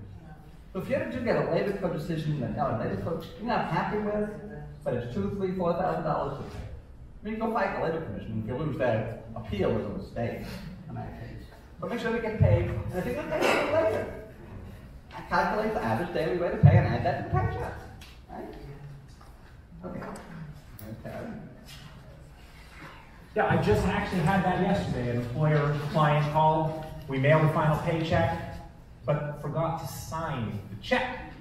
So if you ever do get a labor code decision that oh, labor code you're not happy with, but it's two, three, four thousand dollars to pay. I mean, go fight the labor commission. If you lose that appeal is a mistake in that case. But make sure they get paid, and if you're going to pay calculate the average daily rate of pay and add that to the paycheck. Yeah, I just actually had that yesterday. An employer client called. We mailed the final paycheck, but forgot to sign the check.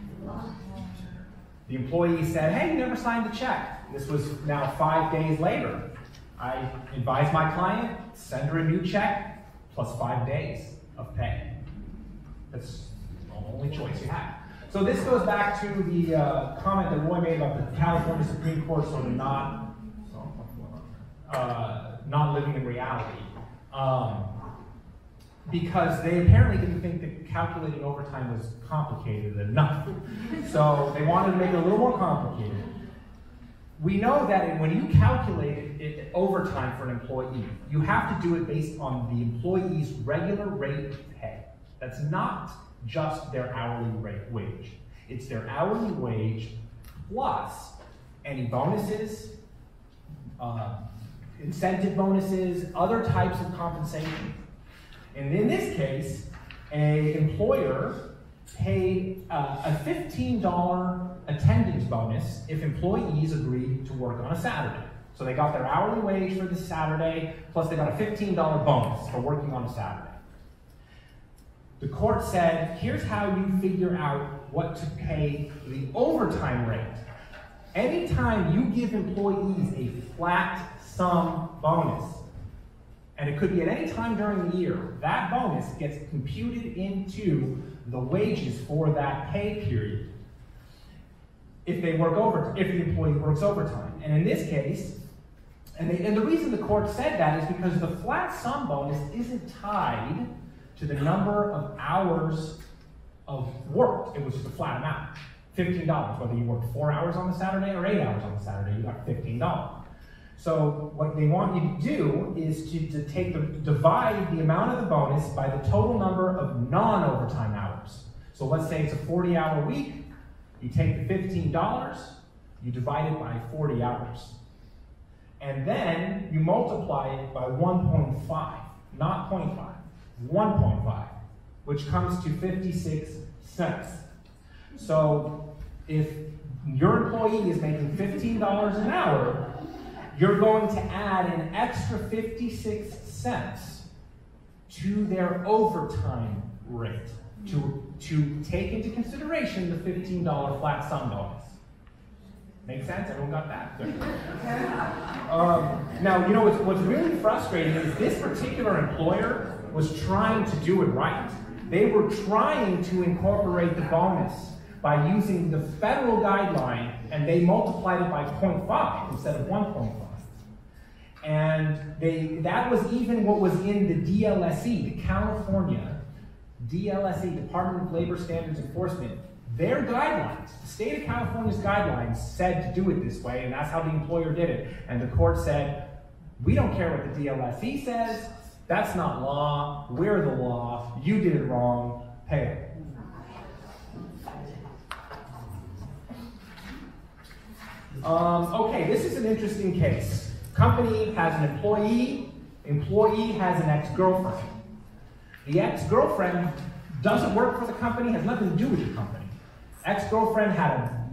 The employee said, Hey, you never signed the check. This was now five days later. I advised my client, send her a new check plus five days of pay. That's the only choice you have. So this goes back to the uh, comment that Roy made about the California Supreme Court sort of not uh, not living in reality. Um, because they apparently didn't think that calculating overtime was complicated enough. so they wanted to make it a little more complicated. We know that when you calculate it, overtime for an employee, you have to do it based on the employee's regular rate of pay. That's not just their hourly rate wage. It's their hourly wage plus any bonuses, uh, incentive bonuses, other types of compensation. And in this case, a employer paid uh, a $15 attendance bonus if employees agreed to work on a Saturday. So they got their hourly wage for the Saturday, plus they got a $15 bonus for working on a Saturday. The court said, here's how you figure out what to pay the overtime rate. Anytime you give employees a flat sum bonus, and it could be at any time during the year, that bonus gets computed into the wages for that pay period. If they work over, if the employee works overtime. And in this case, and, they, and the reason the court said that is because the flat sum bonus isn't tied to the number of hours of work. It was just a flat amount. $15, whether you worked four hours on the Saturday or eight hours on the Saturday, you got $15. So what they want you to do is to, to take the, divide the amount of the bonus by the total number of non-overtime hours. So let's say it's a 40 hour week, you take the $15, you divide it by 40 hours. And then you multiply it by 1.5, not 0.5, 1.5, which comes to 56 cents. So if your employee is making $15 an hour, you're going to add an extra 56 cents to their overtime rate to, to take into consideration the $15 flat sum bonus. Make sense? Everyone got that? [laughs] Um, now, you know what's, what's really frustrating is this particular employer was trying to do it right. They were trying to incorporate the bonus by using the federal guideline, and they multiplied it by 0.5 instead of 1.5. And they, that was even what was in the DLSE, the California DLSE, Department of Labor Standards Enforcement. Their guidelines, the state of California's guidelines said to do it this way, and that's how the employer did it. And the court said, we don't care what the DLSE says, that's not law, we're the law, you did it wrong, pay it. Um, okay, this is an interesting case. Company has an employee, employee has an ex-girlfriend. The ex-girlfriend doesn't work for the company, has nothing to do with the company. Ex-girlfriend had a,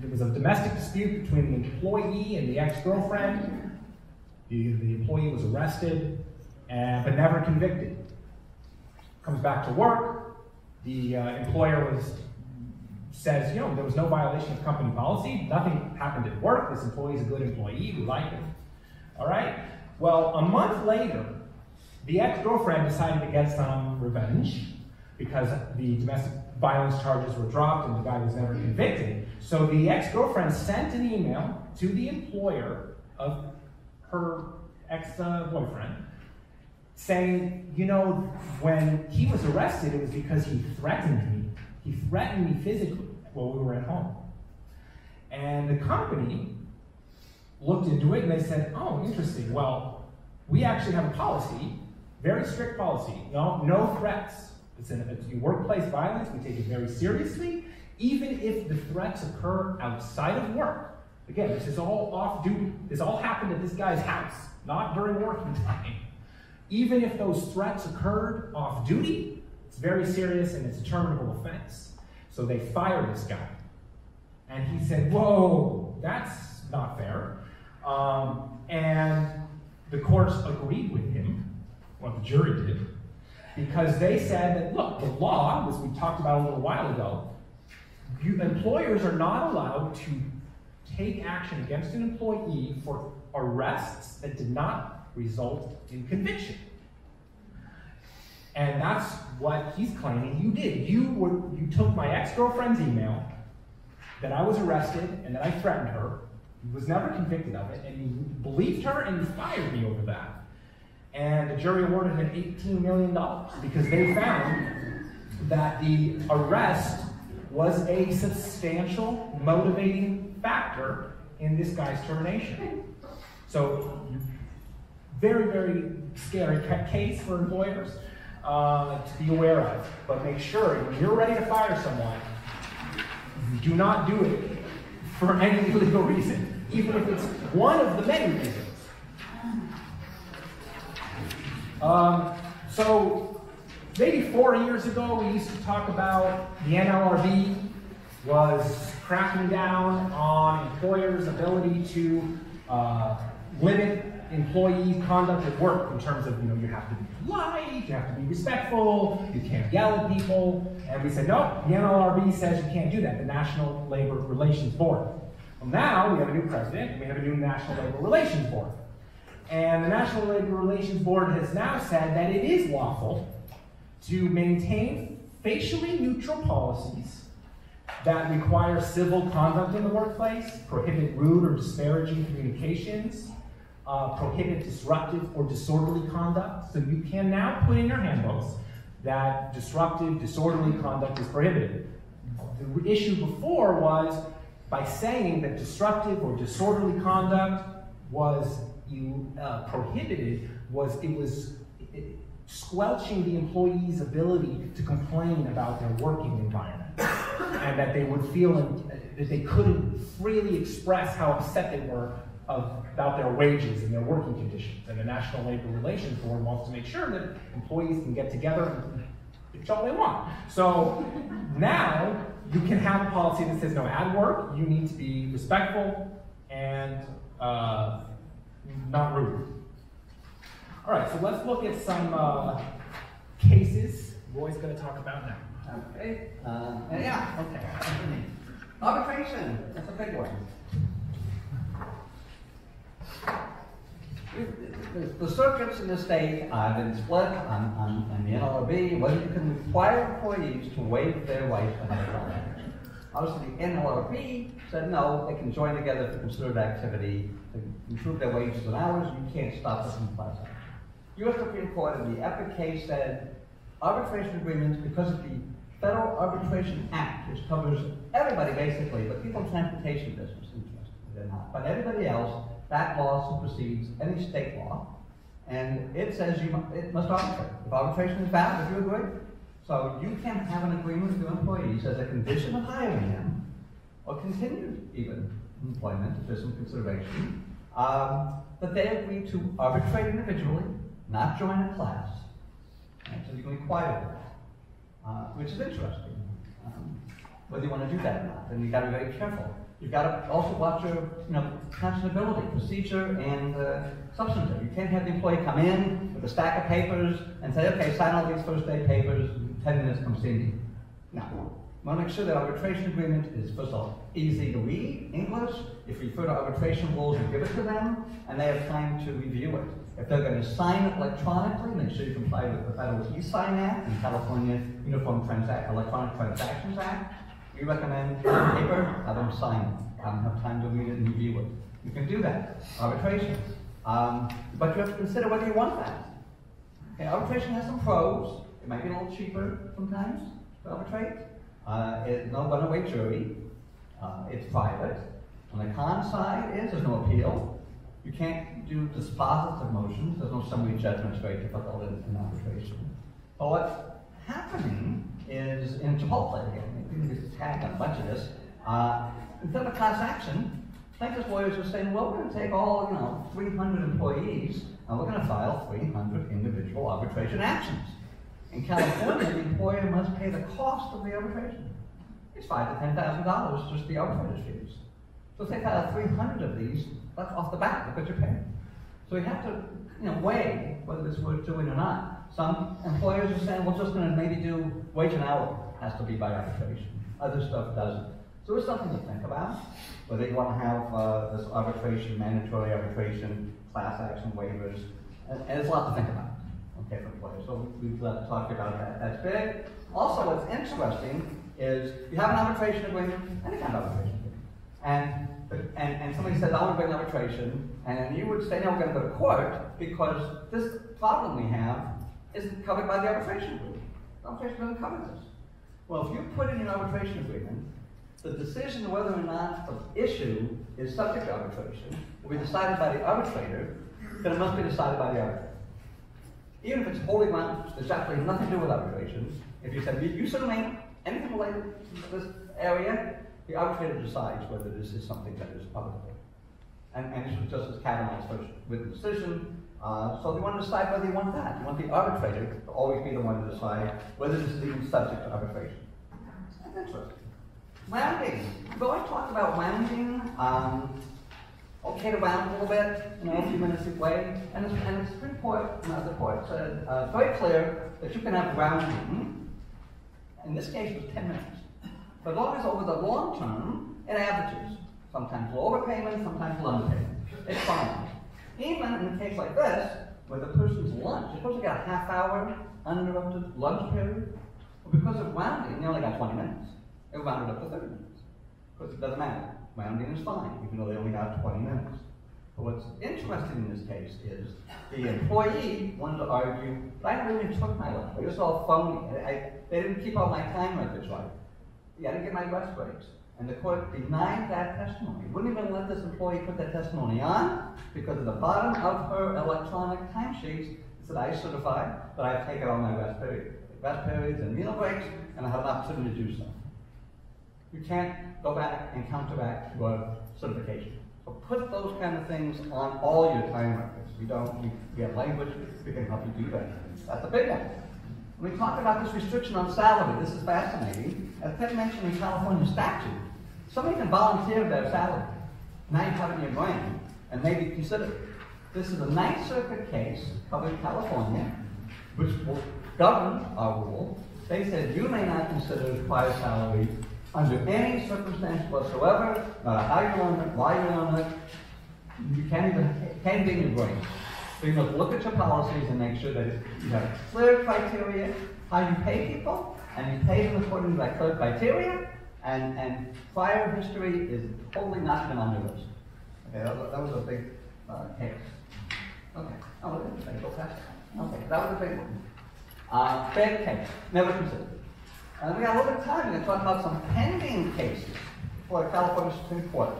there was a domestic dispute between the employee and the ex-girlfriend. The, the employee was arrested, and, but never convicted. Comes back to work, the uh, employer was says, you know, there was no violation of company policy, nothing happened at work, this employee is a good employee, we like him. All right? Well, a month later, the ex-girlfriend decided to get some revenge because the domestic violence charges were dropped and the guy was never convicted. So the ex-girlfriend sent an email to the employer of her ex-boyfriend saying, you know, when he was arrested, it was because he threatened me. He threatened me physically while we were at home. And the company looked into it and they said, oh, interesting. Well, we actually have a policy, very strict policy. No, no threats. It's a, it's workplace violence. We take it very seriously, even if the threats occur outside of work. Again, this is all off duty. This all happened at this guy's house, not during working [laughs] time. Even if those threats occurred off duty, it's very serious and it's a terminable offense. So they fired this guy. And he said, Whoa, that's not fair. Um, and the courts agreed with him, well, the jury did, because they said that, look, the law, as we talked about a little while ago, you, employers are not allowed to take action against an employee for arrests that did not result in conviction. And that's what he's claiming you did. You were you took my ex-girlfriend's email that I was arrested and that I threatened her. He was never convicted of it, and you believed her and you fired me over that. And the jury awarded him $18 million because they found that the arrest was a substantial motivating factor in this guy's termination. So, very, very scary case for employers uh, to be aware of. But make sure when you're ready to fire someone, do not do it for any [laughs] legal reason, even if it's one of the many reasons. Um, so maybe four years ago, we used to talk about the NLRB was cracking down on employers' ability to uh, limit employee conduct at work in terms of, you know, you have to be polite, you have to be respectful, you can't yell at people. And we said, no, the NLRB says you can't do that, the National Labor Relations Board. Well, now we have a new president, and we have a new National Labor Relations Board. And the National Labor Relations Board has now said that it is lawful to maintain facially neutral policies that require civil conduct in the workplace, prohibit rude or disparaging communications, uh, prohibit disruptive or disorderly conduct. So you can now put in your handbooks that disruptive, disorderly conduct is prohibited. The issue before was by saying that disruptive or disorderly conduct was you, uh, prohibited, was it was it, squelching the employee's ability to complain about their working environment and that they would feel that they couldn't freely express how upset they were of, about their wages and their working conditions. And the National Labor Relations Board wants to make sure that employees can get together and bitch all they want. So now you can have a policy that says, no, at work, you need to be respectful and uh, not rude. All right, so let's look at some uh, cases Roy's going to talk about now. Okay, uh, yeah, okay. [laughs] Arbitration, that's a big one. The, circuits in the state have been split on, the NLRB, whether you can require employees to waive their rights to contract. Obviously, the NLRB said no, they can join together for concerted activity to improve their wages and hours, you can't stop them from class. U.S. Supreme Court in the Epic case said arbitration agreements, because of the Federal Arbitration Act, which covers everybody basically, but people in transportation business, interestingly, they're not. But everybody else, that law supersedes any state law, and it says you it must arbitrate. If arbitration is valid, if you agree, so you can have an agreement with your employees as a condition of hiring them, or continued even employment, if there's some consideration, um, that they agree to arbitrate individually, not join a class. And so you can require that, uh, which is interesting. Um, whether you want to do that or not, then you've got to be very careful. You've got to also watch your, you know, conscionability, procedure, and uh, substantive. You can't have the employee come in with a stack of papers and say, okay, sign all these first day papers, in 10 minutes come see me. No. Want to make sure that arbitration agreement is, first of all, easy to read, English. If you refer to arbitration rules, you give it to them, and they have time to review it. If they're going to sign it electronically, make sure you comply with the Federal E-Sign Act and California Uniform Transact Electronic Transactions Act. We recommend [coughs] paper, have them sign them have time to read it and review it. You can do that. Arbitration. Um, but you have to consider whether you want that. Okay, arbitration has some pros. It might be a little cheaper sometimes to arbitrate. Uh, it's no runaway jury. Uh, it's private. On the con side is there's no appeal. You can't do dispositive motions. There's no summary judgment. It's very difficult in, in arbitration. But what's happening is in Chipotle again. We just tag on a bunch of this. Uh, instead of a class action, plaintiffs' lawyers are saying, well, we're going to take all, you know, 300 employees, and we're going to file 300 individual arbitration actions. In California, the employer must pay the cost of the arbitration. It's five to ten thousand dollars just the arbitrator's fees. So they file 300 of these, that's off the bat, look what you're paying. So you have to, you know, weigh whether it's worth doing or not. Some employers are saying, we're just going to maybe do wage and hour has to be by arbitration. Other stuff doesn't. So it's something to think about. Whether you want to have uh, this arbitration, mandatory arbitration, class action waivers, and, and it's a lot to think about. Okay, for employers. So we've uh, talked about that. That's big. Also, what's interesting is you have an arbitration agreement, any kind of arbitration agreement, and and, and somebody says, I want to bring arbitration, and you would say, no, we're going to go to court because this problem we have isn't covered by the arbitration agreement. The arbitration doesn't cover this. Well, if you put in an arbitration agreement, the decision whether or not an issue is subject to arbitration will be decided by the arbitrator, then it must be decided by the arbitrator. Even if it's wholly ground, there's absolutely nothing to do with arbitration. If you said, you me, anything related to this area, the arbitrator decides whether this is something that is public. And, and this was Justice Kavanaugh's first written decision. Uh, so they want to decide whether you want that. You want the arbitrator to always be the one to decide whether this is even subject to arbitration. That's interesting. Rounding. We've always talked about rounding. Um, to around a little bit, you know, a few minutes away, and, it's- and the Supreme Court, not the court, said, uh, very clear that you can have rounding. in this case it was ten minutes. But as long as over the long term, it averages, sometimes low overpayment, sometimes low underpayment, it's fine. Even in a case like this, where the person's lunch, you're supposed to get a half hour uninterrupted lunch period, well, because of rounding, you only got twenty minutes, it rounded up to thirty minutes. Because it doesn't matter, rounding is fine, even though they only got twenty minutes. But what's interesting in this case is the employee wanted to argue, but I really took my lunch, it was all phony, I, I- they didn't keep all my time records right. Yeah, I didn't get my rest breaks. And the court denied that testimony, wouldn't even let this employee put that testimony on, because at the bottom of her electronic timesheets, it said, I certify that I've taken all my rest periods, rest periods and meal breaks, and I have an opportunity to do so. You can't go back and counteract your certification. So put those kind of things on all your time records. We don't, we, we have language, we can help you do that. That's a big one. When we talk about this restriction on salary, this is fascinating. As Ted mentioned in California statute, somebody can volunteer their salary. Now you have it in your brain, and maybe consider it. This is a Ninth Circuit case covering California, which will govern our rule. They said you may not consider required salary under any circumstance whatsoever, no matter how you earn it, why you earn it. You can't even, can't be in your brain. So you must look at your policies and make sure that you have clear criteria, how you pay people, and you pay them according to that clear criteria, and, and prior history is totally not been list. Okay, that was, that was a big, uh, case. Okay, oh, this, go fast. Okay, that was a big one. Uh, bad case, never considered. And we got a little bit of time, gonna talk about some pending cases for the California Supreme Court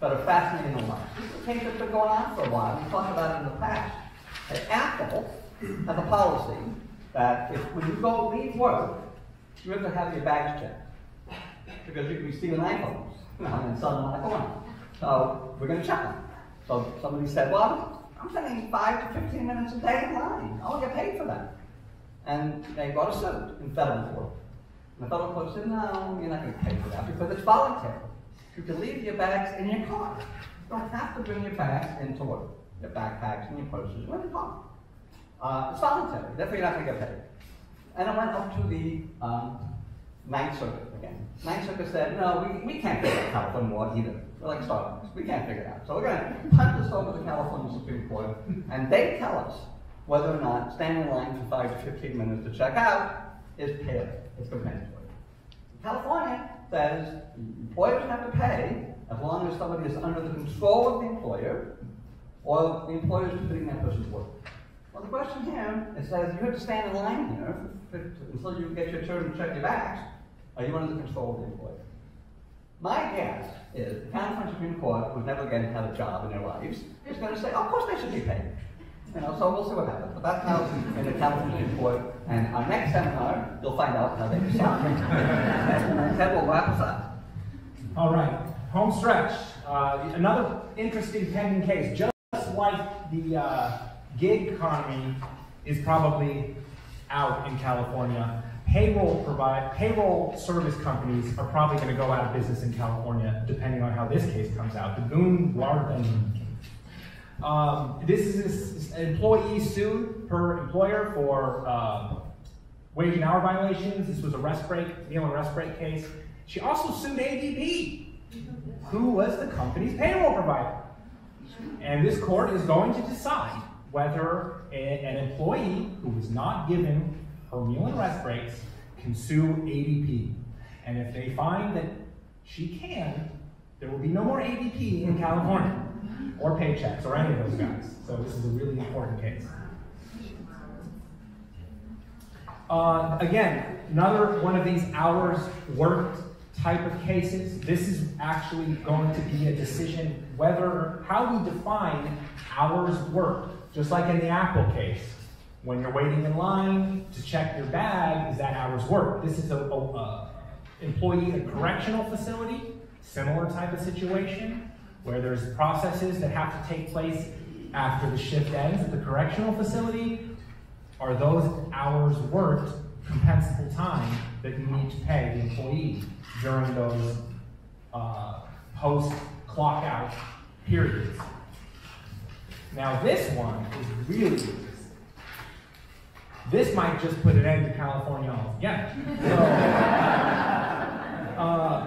that are fascinating large. This is a case that's been going on for a while, we talked about it in the past. That Apple has a policy that if, when you go leave work, you have to have your bags checked. Because you can iPhones, you know, and sell them on the corner. So, we're gonna check them. So somebody said, well, I'm spending five to fifteen minutes a day in line, I'll get paid for that. And they brought a suit in federal court. And the federal court said, no, you're not gonna pay for that because it's voluntary. You can leave your bags in your car. You don't have to bring your bags into work. Your backpacks and your purses in your car. Uh, it's voluntary, therefore you're not gonna get paid. And I went up to the, um, Ninth Circuit again. Ninth Circuit said, no, we, we can't figure out California law either. We're like Starbucks, we can't figure it out. So we're gonna punt this over to the California Supreme Court, and they tell us whether or not standing in line for five to fifteen minutes to check out is paid, is compensatory. California says employers have to pay as long as somebody is under the control of the employer, or the employer is fitting that person's work. Well, the question here, it says you have to stand in line here until you get your turn to check your bags. Are you under the control of the employer? My guess is the California Supreme Court, who's never again have a job in their lives, is going to say, of course they should be paid. You know, so we'll see what happens. But that's how in the California Supreme Court. And our next seminar, you'll find out how they decide. Ted will wrap us up. All right, home stretch. Uh, another interesting pending case. Just like the uh, gig economy is probably out in California, payroll provide payroll service companies are probably going to go out of business in California, depending on how this case comes out. The Boone Lardman case. Um, this is an employee sued her employer for uh, wage and hour violations. This was a rest break, meal and rest break case. She also sued ADP, who was the company's payroll provider. And this court is going to decide whether a- an employee who was not given her meal and rest breaks can sue ADP. And if they find that she can, there will be no more ADP in California, or Paychex, or any of those guys. So this is a really important case. Uh, again, another one of these hours worked type of cases. This is actually going to be a decision whether, how we define hours worked. Just like in the Apple case, when you're waiting in line to check your bag, is that hours worked? This is a, a, employee at a correctional facility, similar type of situation, where there's processes that have to take place after the shift ends at the correctional facility. Are those hours worked compensable time that you need to pay the employee during those uh, post clock out periods. Now this one is really. This might just put an end to California altogether. So, uh,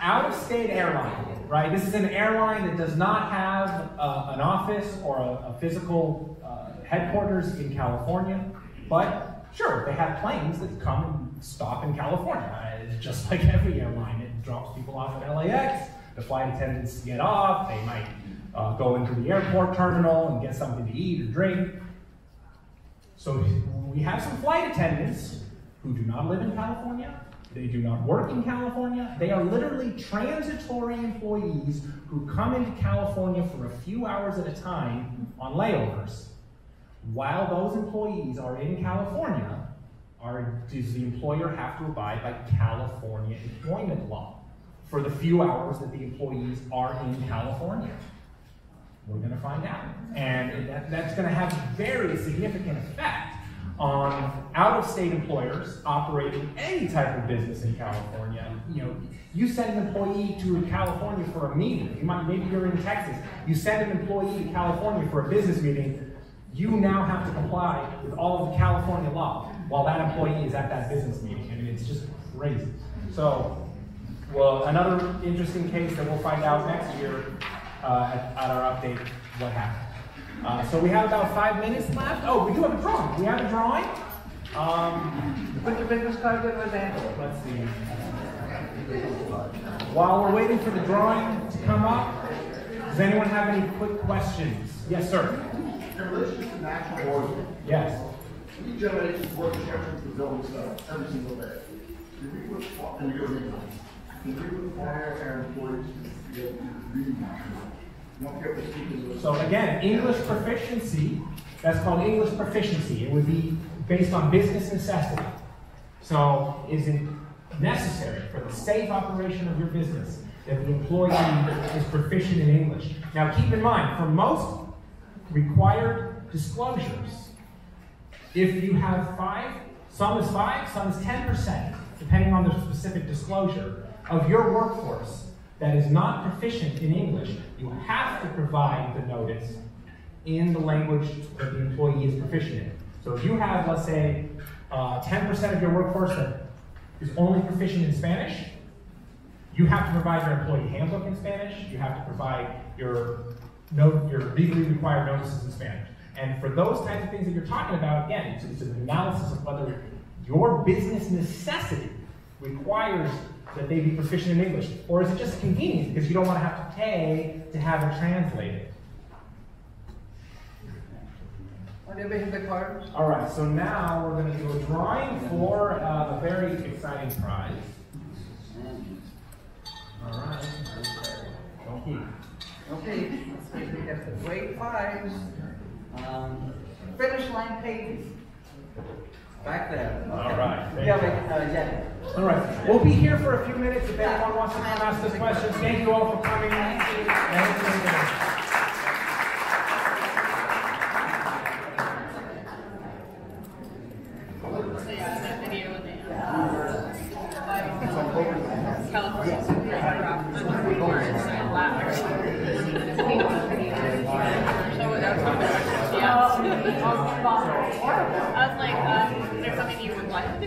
out-of-state airline, right? This is an airline that does not have uh, an office or a, a physical uh, headquarters in California, but sure, they have planes that come and stop in California. Uh, It's just like [laughs] every airline. It drops people off at LAX. The flight attendants get off. They might uh, go into the airport terminal and get something to eat or drink. So we have some flight attendants who do not live in California. They do not work in California. They are literally transitory employees who come into California for a few hours at a time on layovers. While those employees are in California, are, does the employer have to abide by California employment law for the few hours that the employees are in California? We're going to find out. And that, that's going to have very significant effect on out-of-state employers operating any type of business in California. You know, you send an employee to California for a meeting. You might, maybe you're in Texas. You send an employee to California for a business meeting. You now have to comply with all of the California law while that employee is at that business meeting. I mean, it's just crazy. So, well, another interesting case that we'll find out next year uh, at, at our update what happened. Uh, so we have about five minutes left. Oh, we do have a drawing. We have a drawing. Um, Put the business card in my hand. let's see. While we're waiting for the drawing to come up, does anyone have any quick questions? Yes, sir. In relation to national order, Yes. we generate work instructions for building stuff every single day. Can we require, and we go read them. Can we require our employees to be able to read? So again, English proficiency, that's called English proficiency. It would be based on business necessity. So is it necessary for the safe operation of your business that the employee is proficient in English? Now keep in mind, for most required disclosures, if you have five, some is five, some is ten percent, depending on the specific disclosure, of your workforce that is not proficient in English, you have to provide the notice in the language that the employee is proficient in. So if you have, let's say, uh, ten percent of your workforce that is only proficient in Spanish, you have to provide your employee handbook in Spanish. You have to provide your note, your legally required notices in Spanish. And for those types of things that you're talking about, again, it's, it's an analysis of whether your business necessity requires that they be proficient in English, or is it just convenient because you don't want to have to pay to have it translated? Anybody have the cards? All right, so now we're going to do a drawing for uh, a very exciting prize. All right. Don't. Okay, let's see, we got the grade fives. Um, finish line pages. Back there. All right, thank Yeah, you. we- uh, yeah. All right, we'll be here for a few minutes if anyone wants to come ask us questions. Thank you all for coming. Thank you. I was like, um, is there something you would like to do?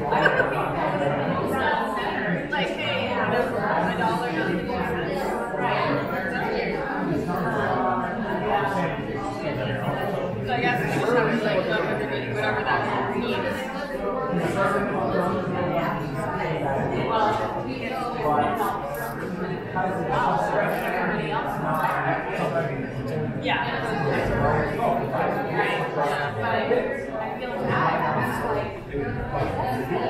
Yeah. Dollar doesn't So I just like, Thank you.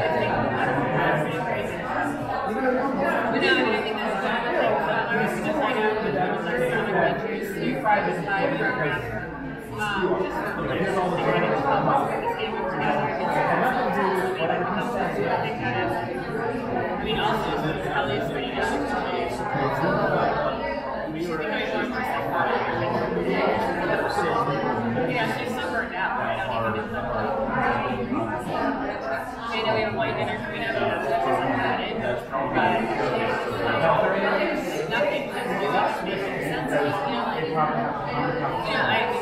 I mean, I program. Um, just together, I think also, Kelly is pretty young, so she's becoming more and more. Yeah, she's so burnt out? I don't even know. I know we have one dinner coming up, and that's about it, but nothing can do it, making sense, you know, like, yeah, I,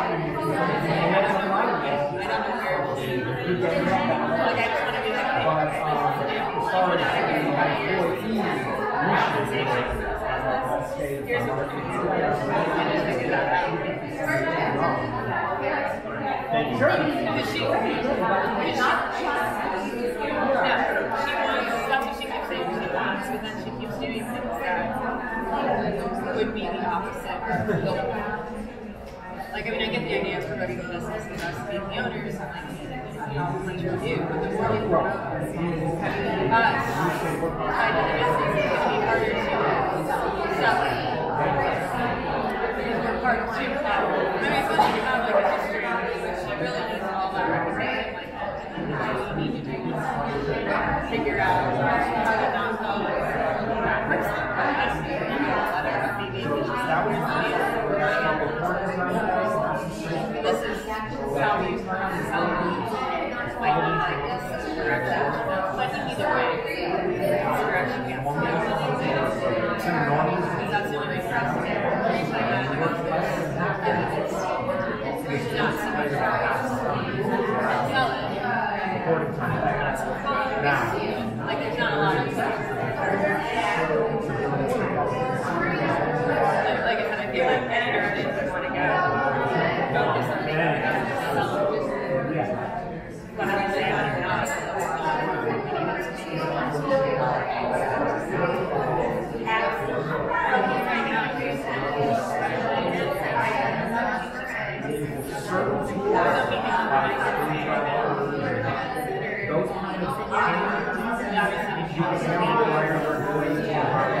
would be the opposite of. Like, I mean, I get the idea of the business us being the owners and like, you much we do, but the more we to the business, it's gonna be harder to I mean, it's funny to have like a history, but she really all that like, need to do is figure out how to not go backwards, but us, you know, whether it be the efficiency. This is how we use our salary. Might be like this direction, but I think either way, it's the direction we have to go. Because that's the only way for us to reach like that. And it's, it's not so much for us to sell it. That's the problem. Like, there's not a lot of stuff. Like, like I said, I feel like any direction we want to go, focus on making it sell it. Whether we say that or not, that's not, you know, that's what she wants to do. Right now, Jason, Those kind of changes, you can require their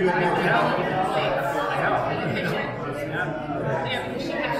you have more talent. I know. I. Yeah.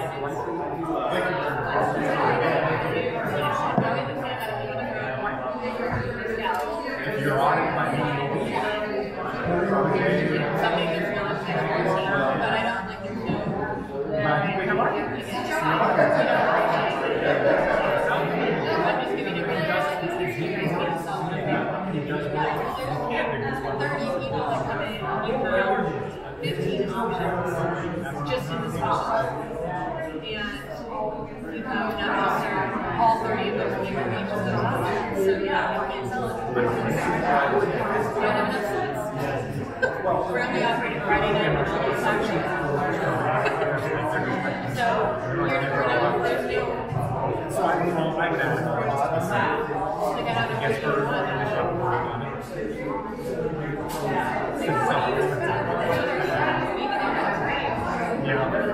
options just in the spot. And, you know, not all three of them can reach those. So yeah, I can sell it. Do have enough we're only operating Friday night, which is actually So you're gonna have there's new. So I don't I to Like, I don't know if. Yeah. What you expect? Yeah.